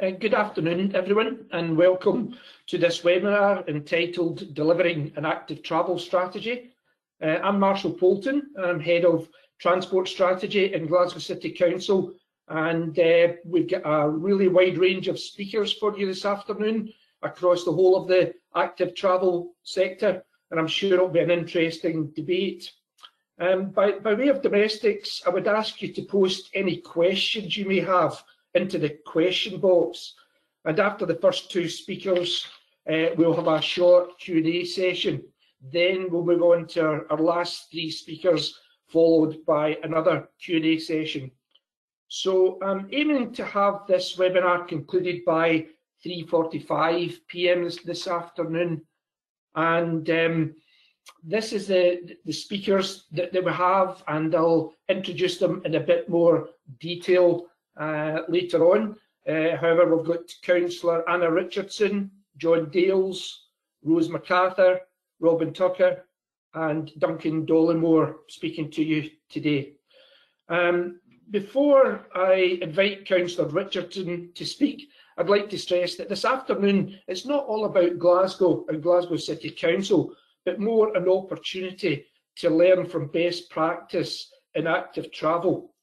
Uh, good afternoon, everyone, and welcome to this webinar entitled Delivering an Active Travel Strategy. Uh, I'm Marshall Poulton, I'm Head of Transport Strategy in Glasgow City Council, and uh, we've got a really wide range of speakers for you this afternoon across the whole of the active travel sector, and I'm sure it'll be an interesting debate. Um, by, by way of domestics, I would ask you to post any questions you may have into the question box. And after the first two speakers, uh, we'll have a short Q&A session. Then we'll move on to our, our last three speakers, followed by another Q&A session. So I'm aiming to have this webinar concluded by 3.45 p.m. This, this, afternoon. And um, this is the, the speakers that, that we have, and I'll introduce them in a bit more detail later on. Uh, however, we've got Councillor Anna Richardson, John Dales, Rose MacArthur, Robin Tucker, and Duncan Dollimore speaking to you today. Um, before I invite Councillor Richardson to speak, I'd like to stress that this afternoon it's not all about Glasgow and Glasgow City Council, but more an opportunity to learn from best practice in active travel.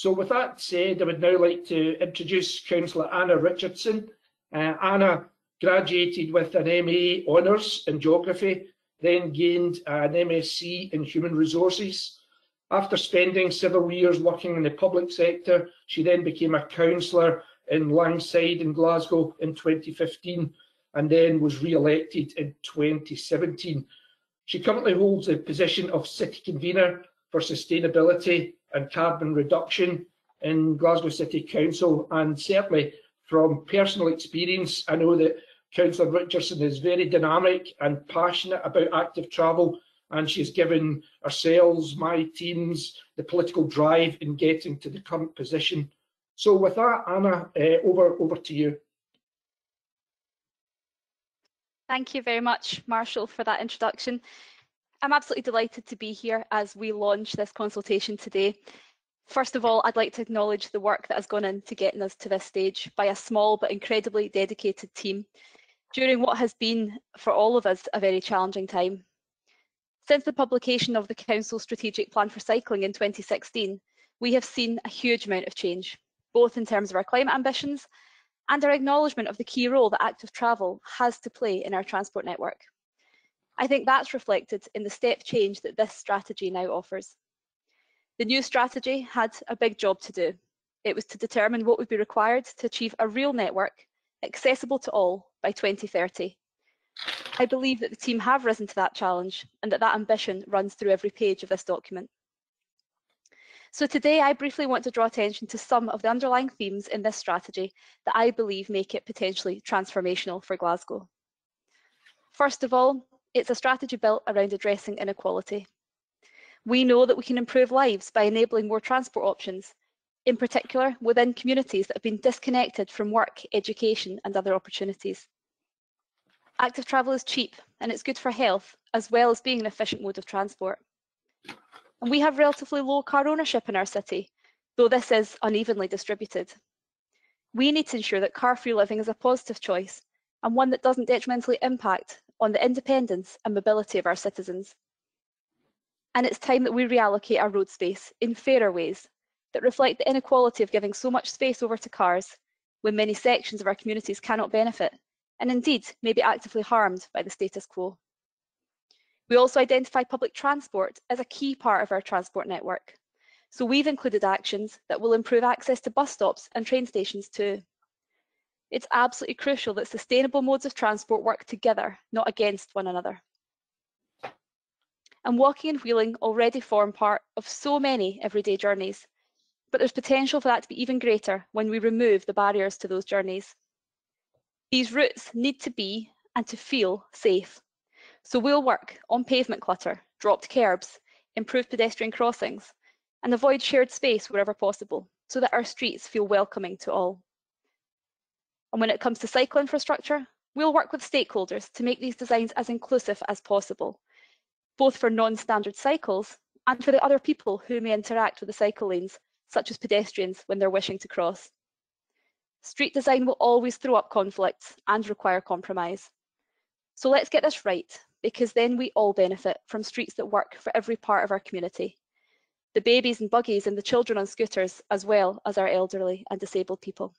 So with that said, I would now like to introduce Councillor Anna Richardson. Uh, Anna graduated with an MA Honours in Geography, then gained an MSc in Human Resources. After spending several years working in the public sector, she then became a councillor in Langside in Glasgow in 2015 and then was re-elected in 2017. She currently holds the position of City Convener for Sustainability and carbon reduction in Glasgow City Council. And certainly from personal experience, I know that Councillor Richardson is very dynamic and passionate about active travel and she's given ourselves, my teams, the political drive in getting to the current position. So with that, Anna, uh, over, over to you. Thank you very much, Marshall, for that introduction. I'm absolutely delighted to be here as we launch this consultation today. First of all, I'd like to acknowledge the work that has gone into getting us to this stage by a small but incredibly dedicated team during what has been, for all of us, a very challenging time. Since the publication of the Council Strategic Plan for Cycling in 2016, we have seen a huge amount of change, both in terms of our climate ambitions and our acknowledgement of the key role that active travel has to play in our transport network. I think that's reflected in the step change that this strategy now offers. The new strategy had a big job to do. It was to determine what would be required to achieve a real network accessible to all by 2030. I believe that the team have risen to that challenge and that that ambition runs through every page of this document. So today I briefly want to draw attention to some of the underlying themes in this strategy that I believe make it potentially transformational for Glasgow. First of all, it's a strategy built around addressing inequality. We know that we can improve lives by enabling more transport options, in particular within communities that have been disconnected from work, education and other opportunities. Active travel is cheap and it's good for health, as well as being an efficient mode of transport. And we have relatively low car ownership in our city, though this is unevenly distributed. We need to ensure that car-free living is a positive choice and one that doesn't detrimentally impact on the independence and mobility of our citizens. And it's time that we reallocate our road space in fairer ways that reflect the inequality of giving so much space over to cars when many sections of our communities cannot benefit and indeed may be actively harmed by the status quo. We also identify public transport as a key part of our transport network. So we've included actions that will improve access to bus stops and train stations too. It's absolutely crucial that sustainable modes of transport work together, not against one another. And walking and wheeling already form part of so many everyday journeys, but there's potential for that to be even greater when we remove the barriers to those journeys. These routes need to be and to feel safe. So we'll work on pavement clutter, dropped curbs, improved pedestrian crossings, and avoid shared space wherever possible so that our streets feel welcoming to all. And when it comes to cycle infrastructure, we'll work with stakeholders to make these designs as inclusive as possible, both for non-standard cycles and for the other people who may interact with the cycle lanes, such as pedestrians when they're wishing to cross. street design will always throw up conflicts and require compromise. So let's get this right, because then we all benefit from streets that work for every part of our community. The babies and buggies and the children on scooters, as well as our elderly and disabled people.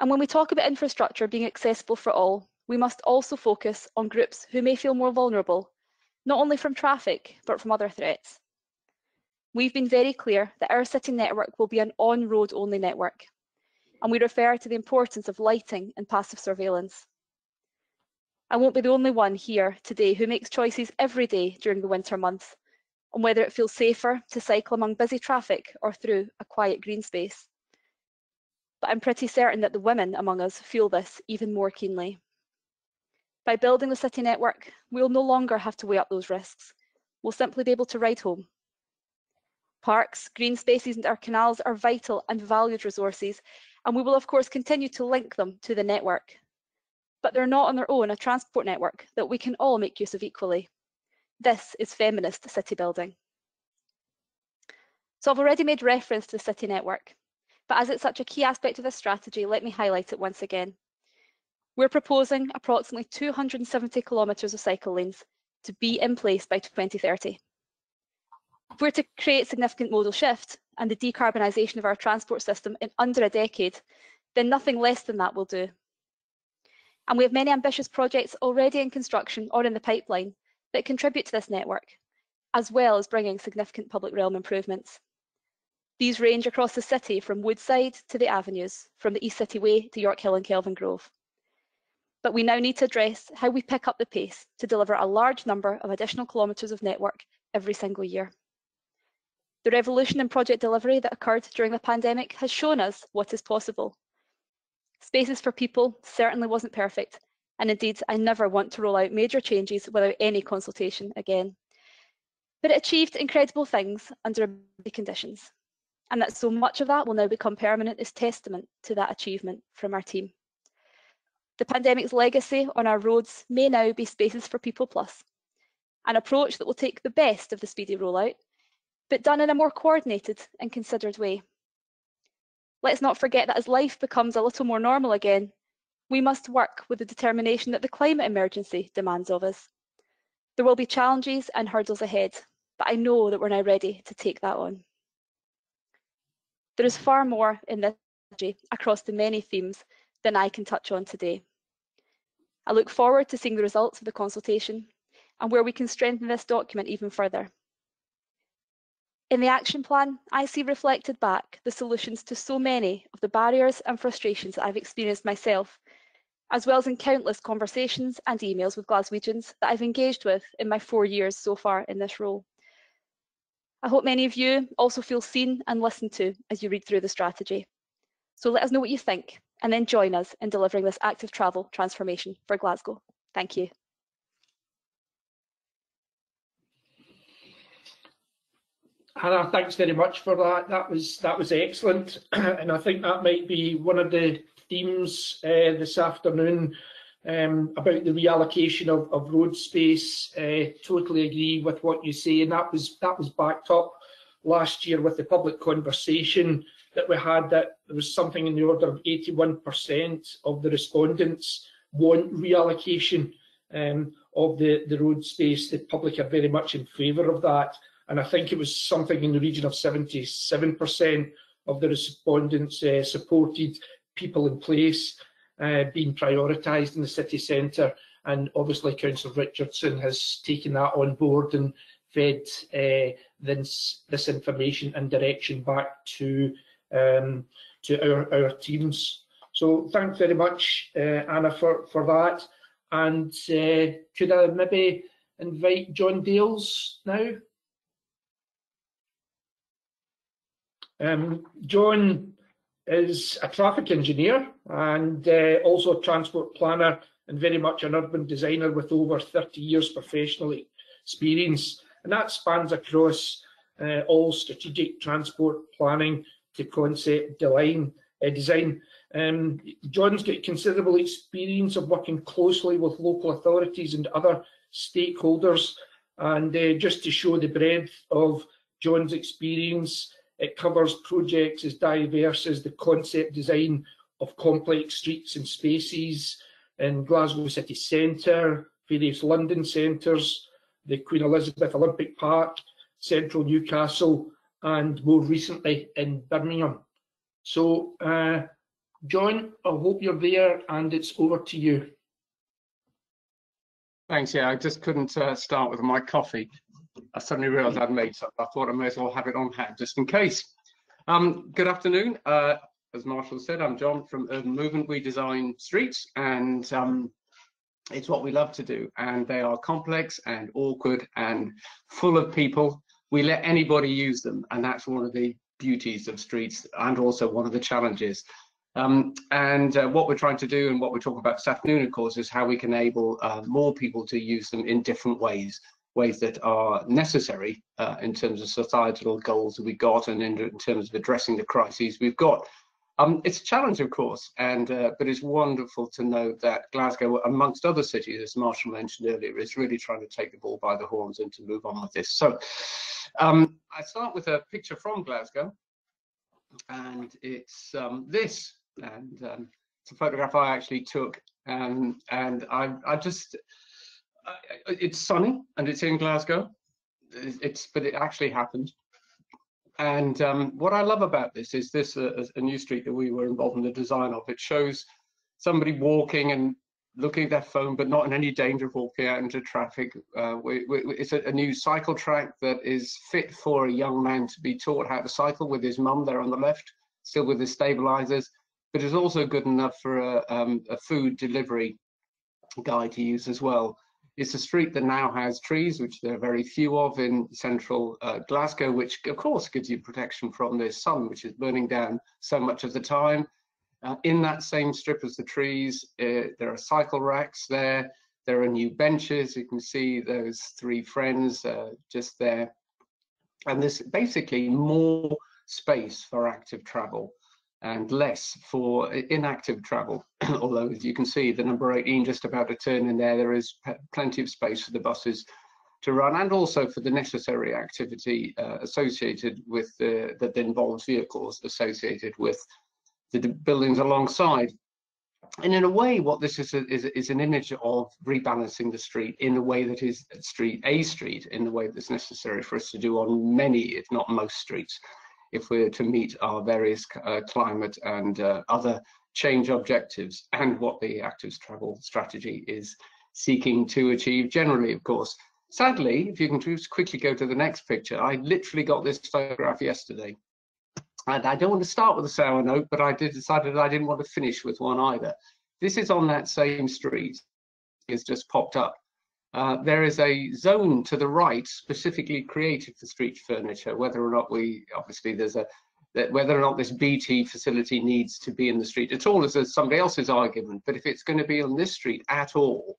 And when we talk about infrastructure being accessible for all, we must also focus on groups who may feel more vulnerable, not only from traffic, but from other threats. We've been very clear that our city network will be an on-road only network, and we refer to the importance of lighting and passive surveillance. I won't be the only one here today who makes choices every day during the winter months on whether it feels safer to cycle among busy traffic or through a quiet green space. But I'm pretty certain that the women among us feel this even more keenly. By building the city network, we'll no longer have to weigh up those risks. We'll simply be able to ride home. Parks, green spaces and our canals are vital and valued resources, and we will of course continue to link them to the network. But they're not on their own a transport network that we can all make use of equally. This is feminist city building. So I've already made reference to the city network, but as it's such a key aspect of this strategy, let me highlight it once again. We're proposing approximately 270 kilometres of cycle lanes to be in place by 2030. If we're to create significant modal shift and the decarbonisation of our transport system in under a decade, then nothing less than that will do. And we have many ambitious projects already in construction or in the pipeline that contribute to this network, as well as bringing significant public realm improvements. These range across the city from Woodside to the avenues, from the East City Way to Yorkhill and Kelvingrove. But we now need to address how we pick up the pace to deliver a large number of additional kilometres of network every single year. The revolution in project delivery that occurred during the pandemic has shown us what is possible. Spaces for People certainly wasn't perfect, and indeed I never want to roll out major changes without any consultation again. But it achieved incredible things under the conditions, and that so much of that will now become permanent is testament to that achievement from our team. The pandemic's legacy on our roads may now be Spaces for People Plus, an approach that will take the best of the speedy rollout, but done in a more coordinated and considered way. Let's not forget that as life becomes a little more normal again, we must work with the determination that the climate emergency demands of us. There will be challenges and hurdles ahead, but I know that we're now ready to take that on. There is far more in this strategy across the many themes than I can touch on today. I look forward to seeing the results of the consultation and where we can strengthen this document even further. In the action plan, I see reflected back the solutions to so many of the barriers and frustrations that I've experienced myself as well as in countless conversations and emails with Glaswegians that I've engaged with in my four years so far in this role. I hope many of you also feel seen and listened to as you read through the strategy. So let us know what you think and then join us in delivering this active travel transformation for Glasgow. Thank you. Anna, thanks very much for that. That was that was excellent, and I think that might be one of the themes uh, this afternoon um, about the reallocation of, of road space. Uh, totally agree with what you say, and that was that was backed up last year with the public conversation that we had that there was something in the order of 81% of the respondents want reallocation um, of the, the road space. The public are very much in favour of that. And I think it was something in the region of 77% of the respondents uh, supported people in place uh, being prioritised in the city centre. And obviously, Councillor Richardson has taken that on board and fed uh, this, this information and direction back to um, to our, our teams. So thanks very much, uh, Anna, for, for that. And uh, could I maybe invite John Dales now? Um, John is a traffic engineer and uh, also a transport planner and very much an urban designer with over 30 years professional experience. And that spans across uh, all strategic transport planning to concept design. Uh, design. Um, John's got considerable experience of working closely with local authorities and other stakeholders. And uh, just to show the breadth of John's experience, It covers projects as diverse as the concept design of complex streets and spaces in Glasgow city centre, various London centres, the Queen Elizabeth Olympic Park, central Newcastle, and more recently in Birmingham. So, uh, John, I hope you're there and it's over to you. Thanks. Yeah, I just couldn't uh, start with my coffee. I suddenly realised I'd made some. I thought I may as well have it on hand just in case. Um, good afternoon. Uh, as Marshall said, I'm John from Urban Movement. We design streets and um, it's what we love to do. And they are complex and awkward and full of people. We let anybody use them. And that's one of the beauties of streets and also one of the challenges. Um, and uh, what we're trying to do and what we're talking about this afternoon, of course, is how we can enable uh, more people to use them in different ways, ways that are necessary uh, in terms of societal goals that we got and in, in, terms of addressing the crises we've got. Um, it's a challenge, of course, and uh, but it's wonderful to know that Glasgow, amongst other cities, as Marshall mentioned earlier, is really trying to take the ball by the horns and to move on with this. So um, I start with a picture from Glasgow, and it's um, this and um, it's a photograph I actually took, um, and I, I just, it's sunny and it's in Glasgow. It's, but it actually happened. And um, what I love about this is this uh, a new street that we were involved in the design of. It shows somebody walking and looking at their phone, but not in any danger of walking out into traffic. Uh, we, we, it's a, a, new cycle track that is fit for a young man to be taught how to cycle with his mum there on the left, still with his stabilizers, but it's also good enough for a, um, a food delivery guy to use as well. It's a street that now has trees, which there are very few of in central uh, Glasgow, which of course gives you protection from the sun, which is burning down so much of the time. Uh, in that same strip as the trees, uh, there are cycle racks there. There are new benches. You can see those three friends uh, just there. And there's basically more space for active travel and less for inactive travel. Although, as you can see, the number 18 just about to turn in there, there is plenty of space for the buses to run and also for the necessary activity uh, associated with the, that involves vehicles associated with the buildings alongside. And in a way, what this is, a, is, is an image of rebalancing the street in a way that is street a street in the way that's necessary for us to do on many, if not most streets if we're to meet our various uh, climate and uh, other change objectives and what the active travel strategy is seeking to achieve generally, of course. Sadly, if you can just quickly go to the next picture, I literally got this photograph yesterday. And I don't want to start with a sour note, but I did decided I didn't want to finish with one either. This is on that same street. It's just popped up. Uh, there is a zone to the right specifically created for street furniture, whether or not we, obviously there's a, that whether or not this BT facility needs to be in the street at all is somebody else's argument. But if it's going to be on this street at all,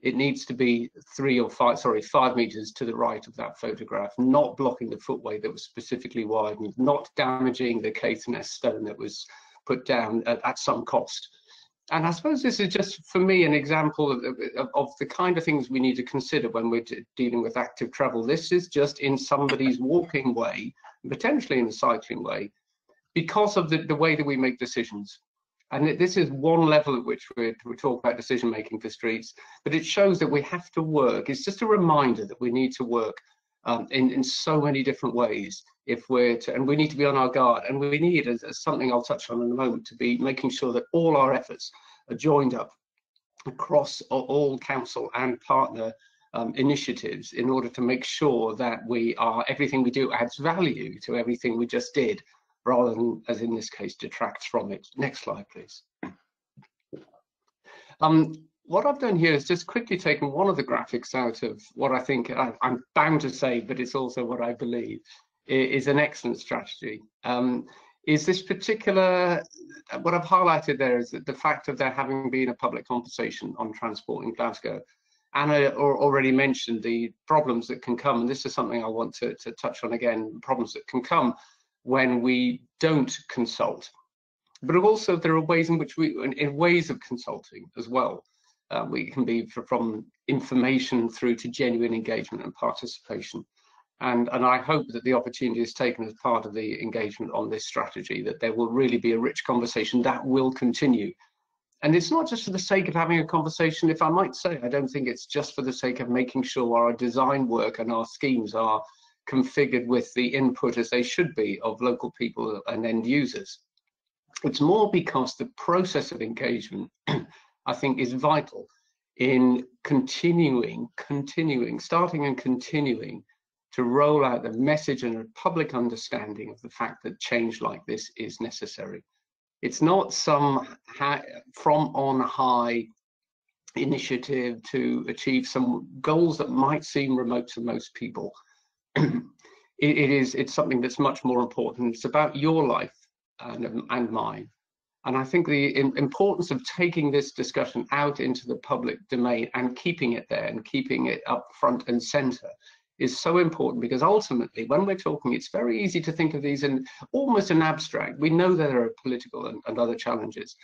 it needs to be three or five, sorry, five meters to the right of that photograph, not blocking the footway that was specifically widened, not damaging the Caithness stone that was put down at, at some cost and I suppose this is just for me an example of, of, of, the kind of things we need to consider when we're dealing with active travel. This is just in somebody's walking way, potentially in a cycling way, because of the, the way that we make decisions. And this is one level at which we're, we talk about decision making for streets, but it shows that we have to work. It's just a reminder that we need to work um, in, in so many different ways if we're to, and we need to be on our guard. And we need as, as something I'll touch on in a moment to be making sure that all our efforts are joined up across all council and partner um, initiatives in order to make sure that we are everything we do adds value to everything we just did rather than as in this case detracts from it. Next slide please. Um, what I've done here is just quickly taken one of the graphics out of what I think I, am bound to say, but it's also what I believe is an excellent strategy. Um, is this particular, what I've highlighted there is that the fact of there having been a public conversation on transport in Glasgow. Anna already mentioned the problems that can come, and this is something I want to, to touch on again, problems that can come when we don't consult. But also there are ways in which we, in ways of consulting as well. Uh, we can be from information through to genuine engagement and participation. And, and I hope that the opportunity is taken as part of the engagement on this strategy, that there will really be a rich conversation that will continue. And it's not just for the sake of having a conversation, if I might say, I don't think it's just for the sake of making sure our design work and our schemes are configured with the input as they should be of local people and end users. It's more because the process of engagement, I think, is vital in continuing, continuing, starting and continuing to roll out the message and a public understanding of the fact that change like this is necessary. It's not some from on high initiative to achieve some goals that might seem remote to most people. it, it is it's something that's much more important. It's about your life and, and mine. And I think the importance of taking this discussion out into the public domain and keeping it there and keeping it up front and center is so important because ultimately when we're talking it's very easy to think of these in almost an abstract. We know that there are political and, and, other challenges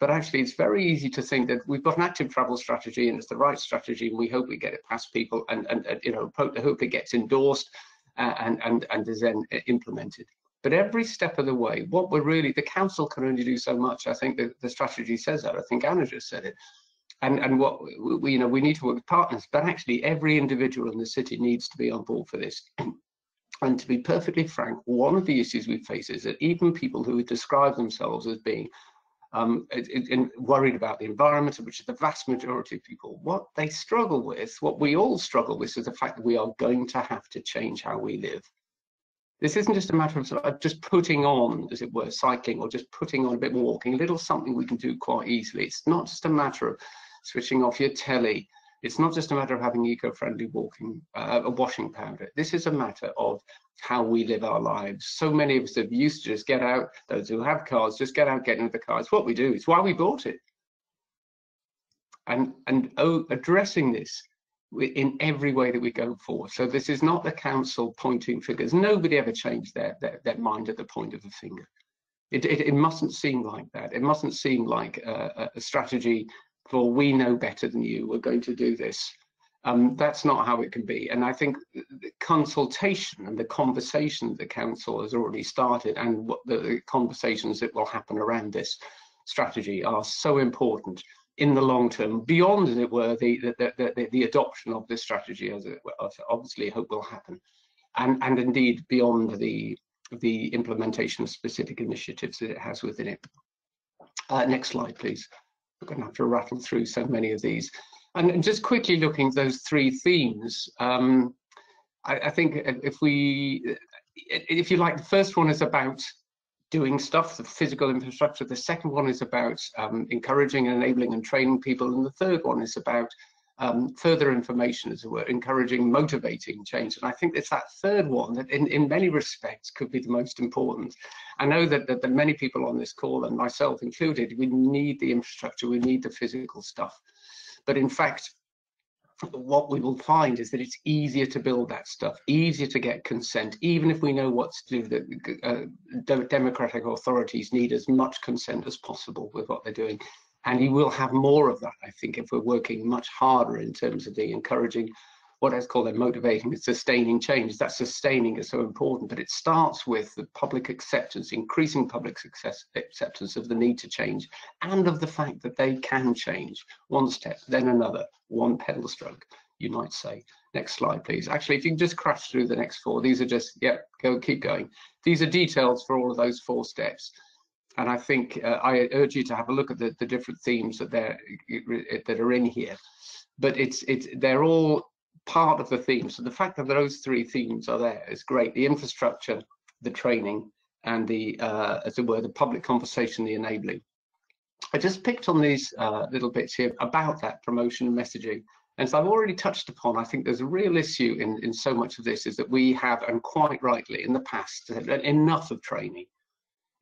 but actually it's very easy to think that we've got an active travel strategy and it's the right strategy and we hope we get it past people and and, and you know hope it gets endorsed uh, and and and is then implemented but every step of the way, what we're really, the council can only do so much. I think the, the strategy says that. I think Anna just said it. And, and what we, you know, we need to work with partners, but actually every individual in the city needs to be on board for this. And to be perfectly frank, one of the issues we face is that even people who describe themselves as being um, worried about the environment, which is the vast majority of people, what they struggle with, what we all struggle with, is the fact that we are going to have to change how we live. This isn't just a matter of, sort of just putting on, as it were, cycling or just putting on a bit more walking, a little something we can do quite easily. It's not just a matter of switching off your telly. It's not just a matter of having eco-friendly walking, uh, washing powder. This is a matter of how we live our lives. So many of us have used to just get out, those who have cars, just get out, get into the car. It's what we do. It's why we bought it. And, and oh, addressing this in every way that we go forward. So this is not the council pointing fingers. Nobody ever changed their, their, their mind at the point of a finger. It, it, it, mustn't seem like that. It mustn't seem like a, a, strategy for we know better than you, we're going to do this. Um, that's not how it can be. And I think the consultation and the conversation the council has already started and what the, the conversations that will happen around this strategy are so important in the long term, beyond, as it were, the, the, the, the adoption of this strategy, as it obviously hope will happen, and, and indeed beyond the, the implementation of specific initiatives that it has within it. Uh, next slide, please. We're going to have to rattle through so many of these. And, and just quickly looking at those three themes, um, I, I think if we, if you like, the first one is about doing stuff, the physical infrastructure. The second one is about um, encouraging and enabling and training people. And the third one is about um, further information, as it were, encouraging, motivating change. And I think it's that third one that in, in many respects could be the most important. I know that, that, that many people on this call, and myself included, we need the infrastructure, we need the physical stuff. But in fact, what we will find is that it's easier to build that stuff, easier to get consent, even if we know what to do. The uh, democratic authorities need as much consent as possible with what they're doing. And you will have more of that, I think, if we're working much harder in terms of the encouraging what I call them motivating and sustaining change. That sustaining is so important, but it starts with the public acceptance, increasing public success, acceptance of the need to change and of the fact that they can change one step, then another, one pedal stroke, you might say. Next slide, please. Actually, if you can just crash through the next four, these are just, yeah, go, keep going. These are details for all of those four steps. And I think uh, I urge you to have a look at the, the different themes that they're that are in here. But it's it's they're all part of the theme. So the fact that those three themes are there is great. The infrastructure, the training, and the, uh, as it were, the public conversation, the enabling. I just picked on these uh, little bits here about that promotion and messaging. And so I've already touched upon, I think there's a real issue in, in so much of this is that we have, and quite rightly in the past, enough of training,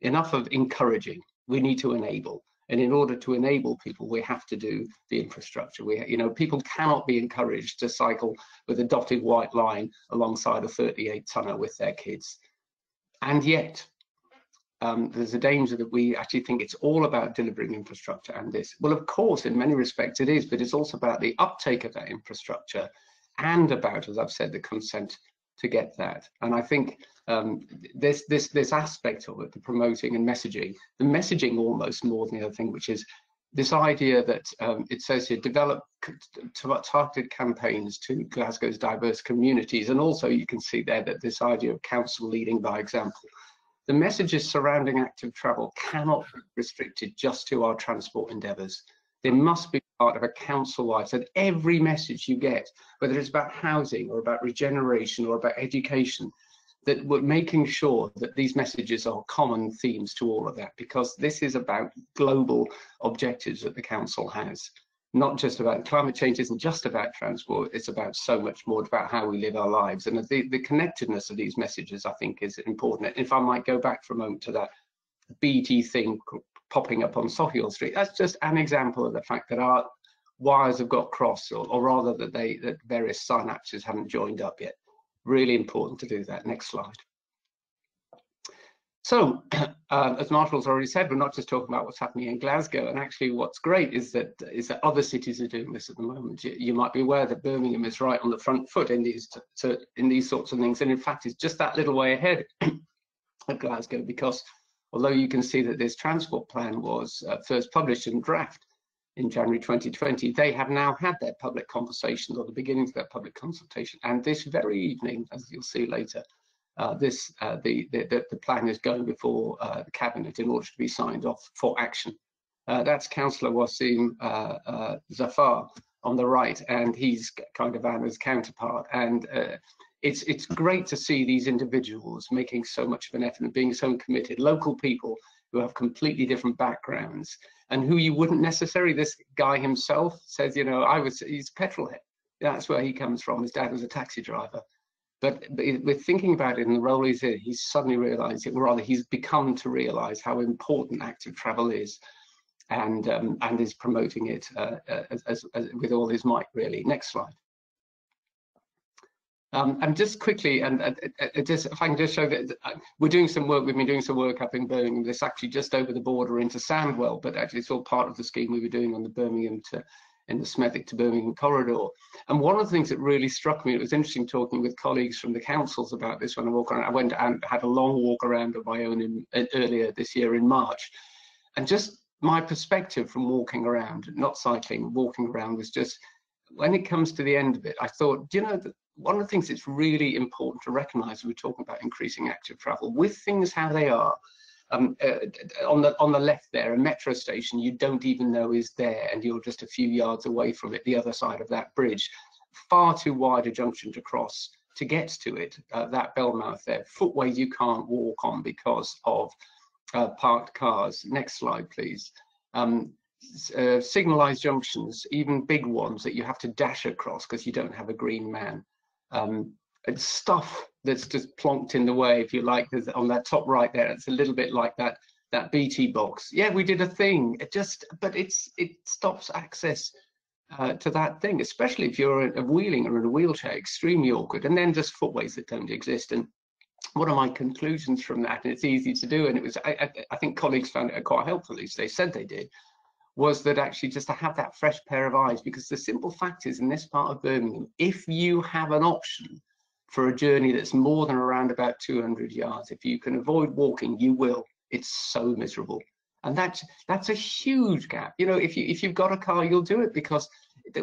enough of encouraging. We need to enable. And in order to enable people, we have to do the infrastructure. We, you know, people cannot be encouraged to cycle with a dotted white line alongside a 38 tonner with their kids. And yet, um, there's a danger that we actually think it's all about delivering infrastructure and this. Well, of course, in many respects it is, but it's also about the uptake of that infrastructure and about, as I've said, the consent to get that. And I think um, this this this aspect of it, the promoting and messaging, the messaging almost more than the other thing, which is this idea that um, it says here develop targeted campaigns to Glasgow's diverse communities, and also you can see there that this idea of council leading by example. The messages surrounding active travel cannot be restricted just to our transport endeavours. They must be part of a council life. so every message you get, whether it's about housing or about regeneration or about education, that we're making sure that these messages are common themes to all of that, because this is about global objectives that the council has. Not just about climate change isn't just about transport, it's about so much more about how we live our lives. And the, the connectedness of these messages, I think, is important. If I might go back for a moment to that BT thing popping up on Sauchiehall Street, that's just an example of the fact that our wires have got crossed, or, or rather that they that various synapses haven't joined up yet. Really important to do that. Next slide. So, uh, as Marshall's already said, we're not just talking about what's happening in Glasgow, and actually what's great is that is that other cities are doing this at the moment. You, you might be aware that Birmingham is right on the front foot in these in these sorts of things, and in fact, it's just that little way ahead of Glasgow because although you can see that this transport plan was uh, first published in draft in January 2020, they have now had their public conversations or the beginnings of their public consultation, and this very evening, as you'll see later, uh, this uh, the, the, the plan is going before uh, the cabinet in order to be signed off for action. Uh, that's Councillor Waseem uh, uh, Zaffar on the right, and he's kind of Anna's counterpart. And it's it's great to see these individuals making so much of an effort and being so committed. Local people who have completely different backgrounds and who you wouldn't necessarily. This guy himself says, you know, I was he's petrolhead. That's where he comes from. His dad was a taxi driver but, with thinking about it in the role he's in, he's suddenly realised it, or rather, he's become to realise how important active travel is, and um, and is promoting it uh, as, as, as, with all his might. Really. Next slide. Um, and just quickly, and uh, uh, just if I can just show that uh, we're doing some work. We've been doing some work up in Birmingham. This actually just over the border into Sandwell, but actually it's all part of the scheme we were doing on the Birmingham to in the Smethwick to Birmingham corridor. And one of the things that really struck me, it was interesting talking with colleagues from the councils about this when I walked around. I went and had a long walk around of my own in, in, earlier this year in March. And just my perspective from walking around, not cycling, walking around was just, when it comes to the end of it, I thought, do you know, one of the things that's really important to recognize we're talking about increasing active travel, with things how they are, um, uh, on the on the left there, a metro station you don't even know is there, and you're just a few yards away from it, the other side of that bridge. Far too wide a junction to cross to get to it. Uh, that bellmouth there, footways you can't walk on because of uh, parked cars. Next slide, please. Um, uh, signalized junctions, even big ones that you have to dash across because you don't have a green man. Um, stuff that's just plonked in the way, if you like, on that top right there. It's a little bit like that that BT box. Yeah, we did a thing. It just, but it's it stops access uh, to that thing, especially if you're a wheeling or in a wheelchair. Extremely awkward. And then just footways that don't exist. And one of my conclusions from that, and it's easy to do, and it was I, I, I think colleagues found it quite helpful. At least they said they did. Was that actually just to have that fresh pair of eyes? Because the simple fact is, in this part of Birmingham, if you have an option for a journey that's more than around about 200 yards. If you can avoid walking, you will. It's so miserable. And that's that's a huge gap. You know, if you if you've got a car, you'll do it because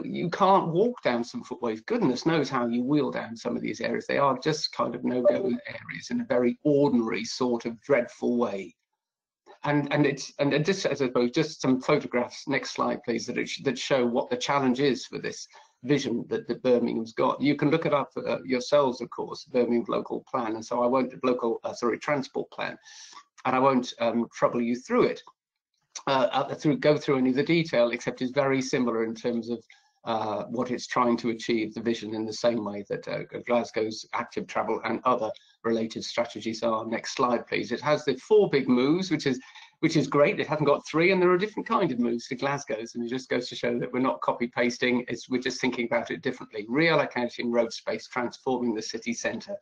you can't walk down some footways. Goodness knows how you wheel down some of these areas. They are just kind of no-go areas in a very ordinary sort of dreadful way. And and it's and just as I suppose just some photographs. Next slide, please, that it, that show what the challenge is for this vision that, that Birmingham's got. You can look it up uh, yourselves, of course, Birmingham local plan, and so I won't local uh, sorry transport plan, and I won't um, trouble you through it. Uh, uh, through go through any of the detail, except it's very similar in terms of uh, what it's trying to achieve, the vision in the same way that uh, Glasgow's active travel and other related strategies are. Next slide, please. It has the four big moves, which is which is great. It hasn't got three, and there are different kind of moves to Glasgow's, and it just goes to show that we're not copy pasting. It's we're just thinking about it differently. Reallocating road space, transforming the city centre.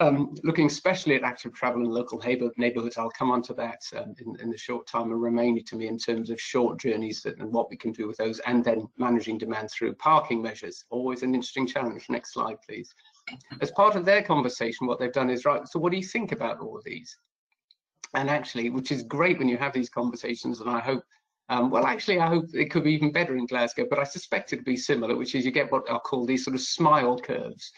Um, looking especially at active travel and local neighbourhoods, I'll come on to that um, in, in, the short time and remaining to me in terms of short journeys that, and what we can do with those, and then managing demand through parking measures. Always an interesting challenge. Next slide, please. As part of their conversation, what they've done is, right, so what do you think about all of these? And actually, which is great when you have these conversations, and I hope um, well, actually, I hope it could be even better in Glasgow, but I suspect it'd be similar, which is you get what are called these sort of smile curves,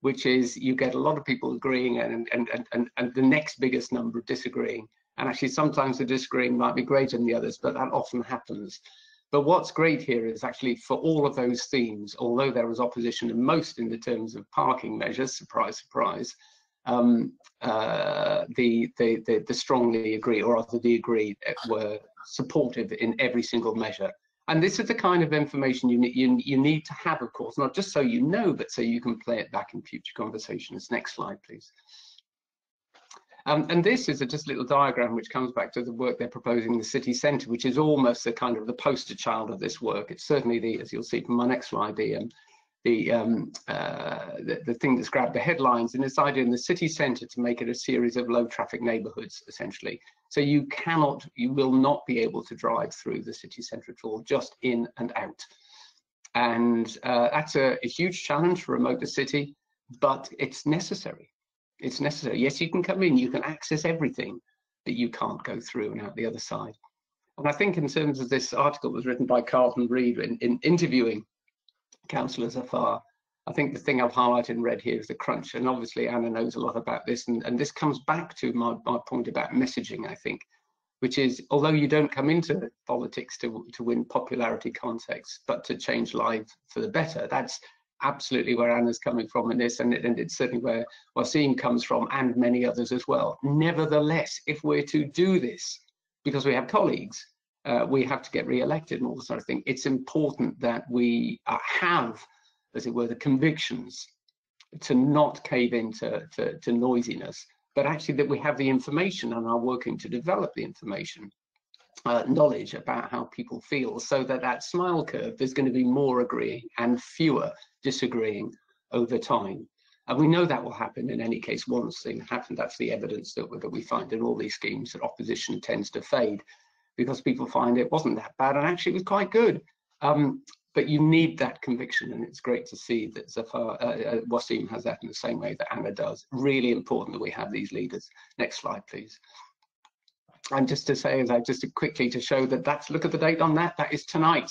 which is you get a lot of people agreeing and, and, and, and, and the next biggest number disagreeing. And actually, sometimes the disagreeing might be greater than the others, but that often happens. But what's great here is actually for all of those themes, although there was opposition in most in the terms of parking measures, surprise, surprise, um, uh, the, the, the, the, strongly agree, or rather the agree, were supportive in every single measure. And this is the kind of information you, you, you need to have, of course, not just so you know, but so you can play it back in future conversations. Next slide, please. Um, and this is a just little diagram which comes back to the work they're proposing in the city centre, which is almost the kind of the poster child of this work. It's certainly the, as you'll see from my next slide, the, um, the, um, uh, the, the, thing that's grabbed the headlines and this idea in the city centre to make it a series of low traffic neighbourhoods, essentially. So you cannot, you will not be able to drive through the city centre at all, just in and out. And uh, that's a, a, huge challenge to remote the city, but it's necessary. It's necessary. Yes, you can come in, you can access everything, but you can't go through and out the other side. And I think in terms of this article was written by Carlton Reid in, in interviewing councillor Zaffar, I think the thing I've highlighted in red here is the crunch, and obviously Anna knows a lot about this, and, and this comes back to my, my point about messaging, I think, which is although you don't come into politics to, to win popularity context, but to change lives for the better, that's absolutely where Anna's coming from in this, and, it, and it's certainly where Waseem comes from, and many others as well. Nevertheless, if we're to do this, because we have colleagues, uh, we have to get re-elected and all this sort of thing, it's important that we uh, have as it were, the convictions to not cave into to, to noisiness, but actually that we have the information and are working to develop the information, uh, knowledge about how people feel, so that that smile curve, there's going to be more agreeing and fewer disagreeing over time. And we know that will happen in any case once things happen. That's the evidence that, that we find in all these schemes that opposition tends to fade because people find it wasn't that bad and actually it was quite good. Um, but you need that conviction and it's great to see that Zaffar, uh, uh, Waseem has that in the same way that Anna does. Really important that we have these leaders. Next slide, please. And just to say, as I just to quickly to show that that's, look at the date on that, that is tonight.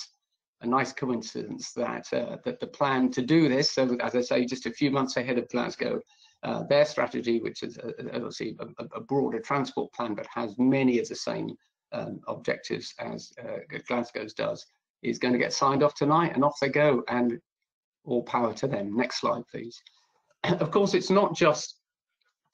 A nice coincidence that, uh, that the plan to do this, so as I say, just a few months ahead of Glasgow, uh, their strategy, which is uh, uh, obviously a, a, broader transport plan, but has many of the same um, objectives as Glasgow's does, is going to get signed off tonight and off they go and all power to them. Next slide, please. of course, it's not just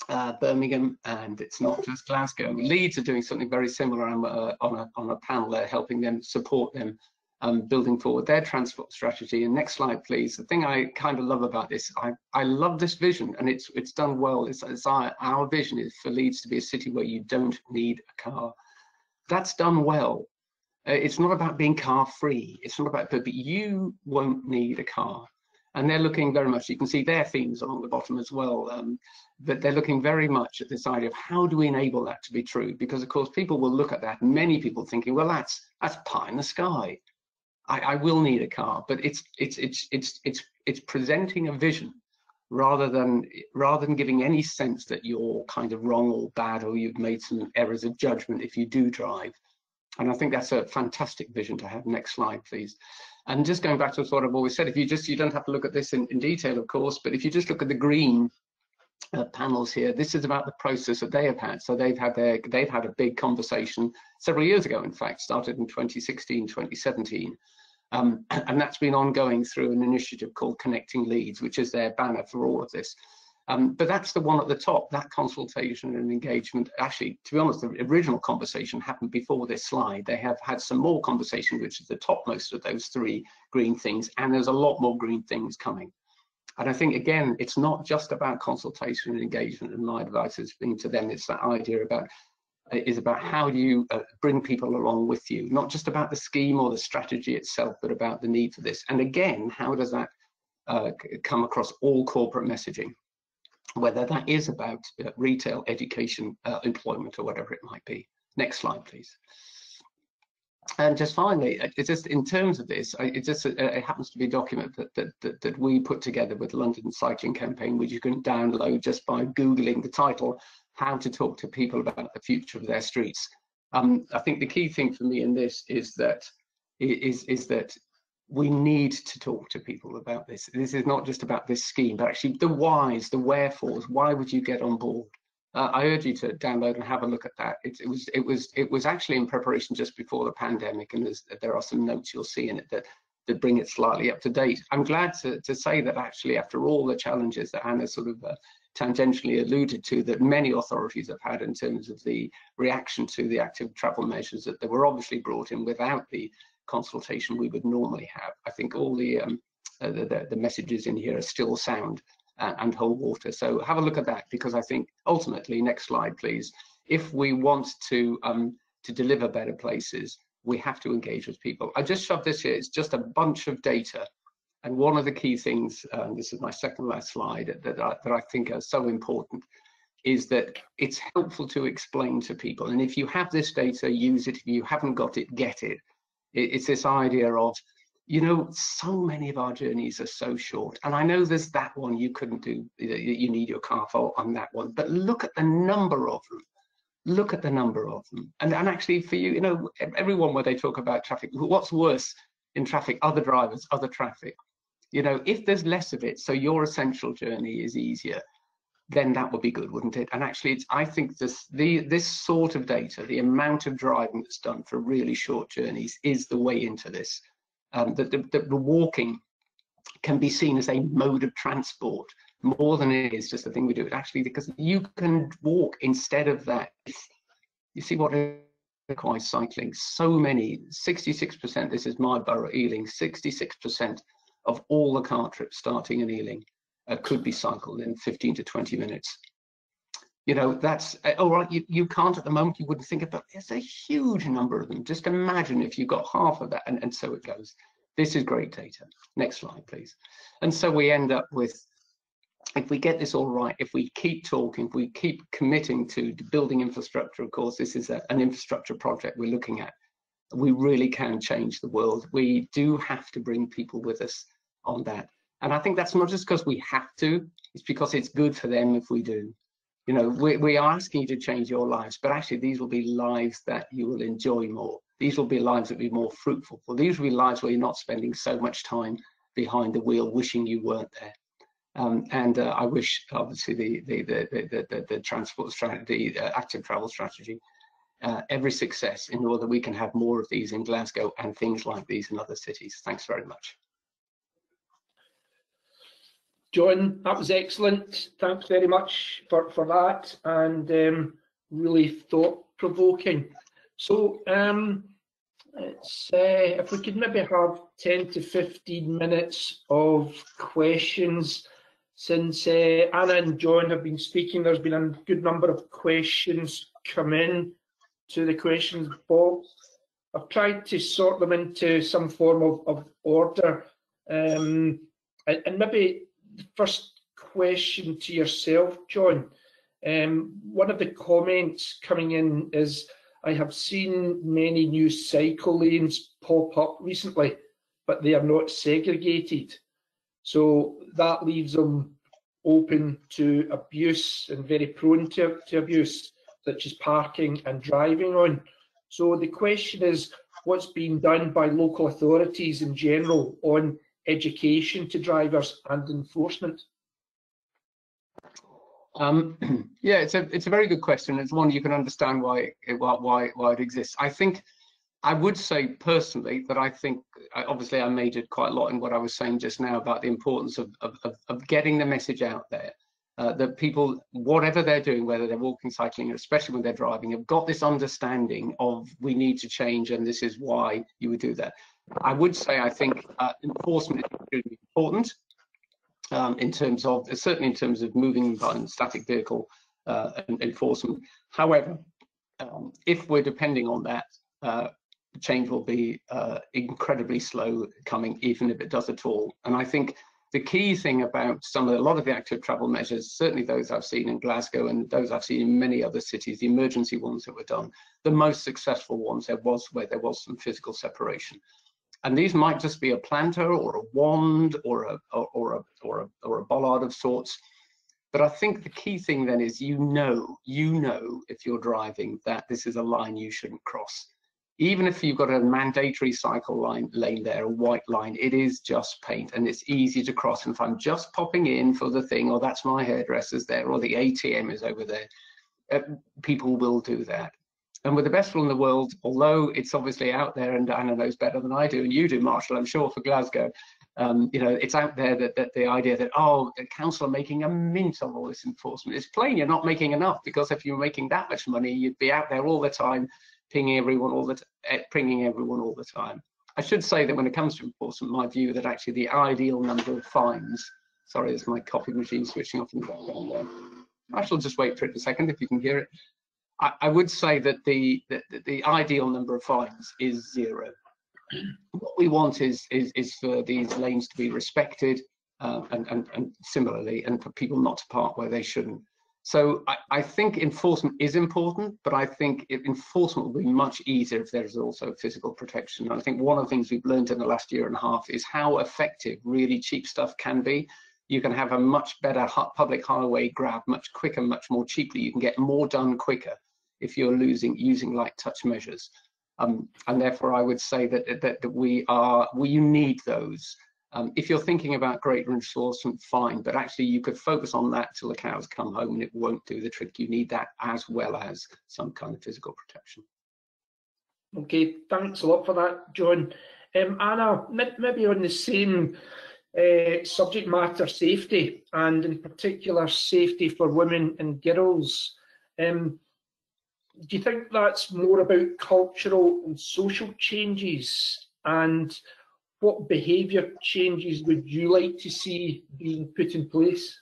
uh, Birmingham and it's not just Glasgow. Leeds are doing something very similar. I'm uh, on, a, on a panel there helping them support them um, building forward their transport strategy. And next slide, please. The thing I kind of love about this, I, I love this vision and it's it's done well. It's, it's our, our vision is for Leeds to be a city where you don't need a car. That's done well. Uh, it's not about being car free. It's not about, but, but you won't need a car. And they're looking very much, you can see their themes along the bottom as well, um, but they're looking very much at this idea of how do we enable that to be true? Because of course people will look at that, many people thinking, well, that's that's pie in the sky. I, I will need a car, but it's it's it's it's it's it's presenting a vision rather than rather than giving any sense that you're kind of wrong or bad or you've made some errors of judgment if you do drive and I think that's a fantastic vision to have. Next slide, please. And just going back to what I've always said, if you just, you don't have to look at this in, in detail, of course, but if you just look at the green uh, panels here, this is about the process that they have had. So they've had their, they've had a big conversation several years ago, in fact, started in 2016, 2017. Um, and that's been ongoing through an initiative called Connecting Leeds, which is their banner for all of this. Um, but that's the one at the top, that consultation and engagement. Actually, to be honest, the original conversation happened before this slide. They have had some more conversation, which is the topmost of those three green things, and there's a lot more green things coming. And I think, again, it's not just about consultation and engagement, and my advice has been to them, it's that idea about is about how do you uh, bring people along with you, not just about the scheme or the strategy itself, but about the need for this. And again, how does that uh, come across all corporate messaging? Whether that is about uh, retail, education, uh, employment, or whatever it might be. Next slide, please. and just finally, it's just in terms of this, it just it happens to be a document that, that, that, that we put together with London Cycling Campaign, which you can download just by Googling the title, How to Talk to People About the Future of Their Streets. Um, I think the key thing for me in this is that is, is that we need to talk to people about this. This is not just about this scheme, but actually the whys, the wherefores. Why would you get on board? Uh, I urge you to download and have a look at that. It, it, was it was it was actually in preparation just before the pandemic, and there are some notes you'll see in it that that bring it slightly up to date. I'm glad to to say that actually, after all the challenges that Anna sort of uh, tangentially alluded to, that many authorities have had in terms of the reaction to the active travel measures that they were obviously brought in without the consultation we would normally have. I think all the um, uh, the, the messages in here are still sound and, and hold water. So have a look at that because I think ultimately, next slide, please. If we want to um, to deliver better places, we have to engage with people. I just shoved this here. It's just a bunch of data. And one of the key things, um, this is my second last slide, that I, that I think are so important, is that it's helpful to explain to people. And if you have this data, use it. If you haven't got it, get it. It's this idea of you know, so many of our journeys are so short. And I know there's that one you couldn't do, you need your car for on that one, but look at the number of them. Look at the number of them. And, and actually for you, you know, everyone where they talk about traffic, what's worse in traffic, other drivers, other traffic. You know, if there's less of it, so your essential journey is easier, then that would be good, wouldn't it? And actually, it's, I think this the this sort of data, the amount of driving that's done for really short journeys, is the way into this um, that, the, the walking can be seen as a mode of transport more than it is just a thing we do. Actually, because you can walk instead of that. You see what requires cycling. So many, 66%, this is my borough, Ealing, 66% of all the car trips starting in Ealing uh, could be cycled in 15 to 20 minutes. You know that's uh, all right you, you can't at the moment you wouldn't think of but there's a huge number of them. Just imagine if you got half of that and, and so it goes. This is great data. Next slide please. And so we end up with if we get this all right if we keep talking if we keep committing to building infrastructure of course this is a, an infrastructure project we're looking at. We really can change the world. We do have to bring people with us on that and i think that's not just because we have to it's because it's good for them if we do you know, we, we are asking you to change your lives, but actually these will be lives that you will enjoy more. These will be lives that will be more fruitful. These will be lives where you're not spending so much time behind the wheel wishing you weren't there. Um, and uh, I wish, obviously, the the the the, the, the transport strategy, uh, active travel strategy, uh, every success in order that we can have more of these in Glasgow and things like these in other cities. Thanks very much. John, that was excellent. Thanks very much for, for that and um, really thought provoking. So um, it's, uh, if we could maybe have 10 to 15 minutes of questions. Since uh, Anna and John have been speaking, there's been a good number of questions come in to the questions box. I've tried to sort them into some form of, of order. Um, and, and maybe first question to yourself, John. Um, one of the comments coming in is I have seen many new cycle lanes pop up recently, but they are not segregated. So that leaves them open to abuse and very prone to, to abuse, such as parking and driving on. So the question is, what's being done by local authorities in general on education to drivers and enforcement? Um, yeah, it's a it's a very good question. It's one you can understand why it, why why it exists. I think I would say personally that I think obviously I majored quite a lot in what I was saying just now about the importance of of, of getting the message out there. Uh, that people, whatever they're doing, whether they're walking, cycling, especially when they're driving, have got this understanding of we need to change and this is why you would do that. I would say I think uh, enforcement is really important um, in terms of, certainly in terms of moving by static vehicle uh, enforcement. However, um, if we're depending on that, uh, change will be uh, incredibly slow coming, even if it does at all. And I think the key thing about some of a lot of the active travel measures, certainly those I've seen in Glasgow and those I've seen in many other cities, the emergency ones that were done, the most successful ones there was where there was some physical separation. And these might just be a planter or a wand or a or, a or a or a bollard of sorts. But I think the key thing then is you know, you know if you're driving that this is a line you shouldn't cross even if you've got a mandatory cycle line lane there, a white line, it is just paint and it's easy to cross. And if I'm just popping in for the thing, or that's my hairdresser's there, or the ATM is over there, uh, people will do that. And with the best will in the world, although it's obviously out there, and Anna knows better than I do, and you do, Marshall, I'm sure, for Glasgow, um, you know, it's out there that, that the idea that, oh, the council are making a mint of all this enforcement. It's plain you're not making enough because if you're making that much money, you'd be out there all the time pinging everyone all the eh, pinging everyone all the time. I should say that when it comes to enforcement, my view that actually the ideal number of fines. Sorry, there's my coffee machine switching off in the background I shall just wait for it a second if you can hear it. I, I would say that the, the, the ideal number of fines is zero. What we want is is is for these lanes to be respected, uh, and, and and similarly, and for people not to park where they shouldn't. So I, I, think enforcement is important, but I think enforcement will be much easier if there's also physical protection. And I think one of the things we've learned in the last year and a half is how effective really cheap stuff can be. You can have a much better public highway grab much quicker, much more cheaply. You can get more done quicker if you're losing using light touch measures. Um, and therefore, I would say that, that, that we are we need those. Um, if you're thinking about greater enforcement, fine, but actually you could focus on that till the cows come home and it won't do the trick. You need that as well as some kind of physical protection. Okay, thanks a lot for that, John. Um, Anna, maybe on the same uh, subject matter, safety, and in particular safety for women and girls. Um, do you think that's more about cultural and social changes and what behaviour changes would you like to see being put in place?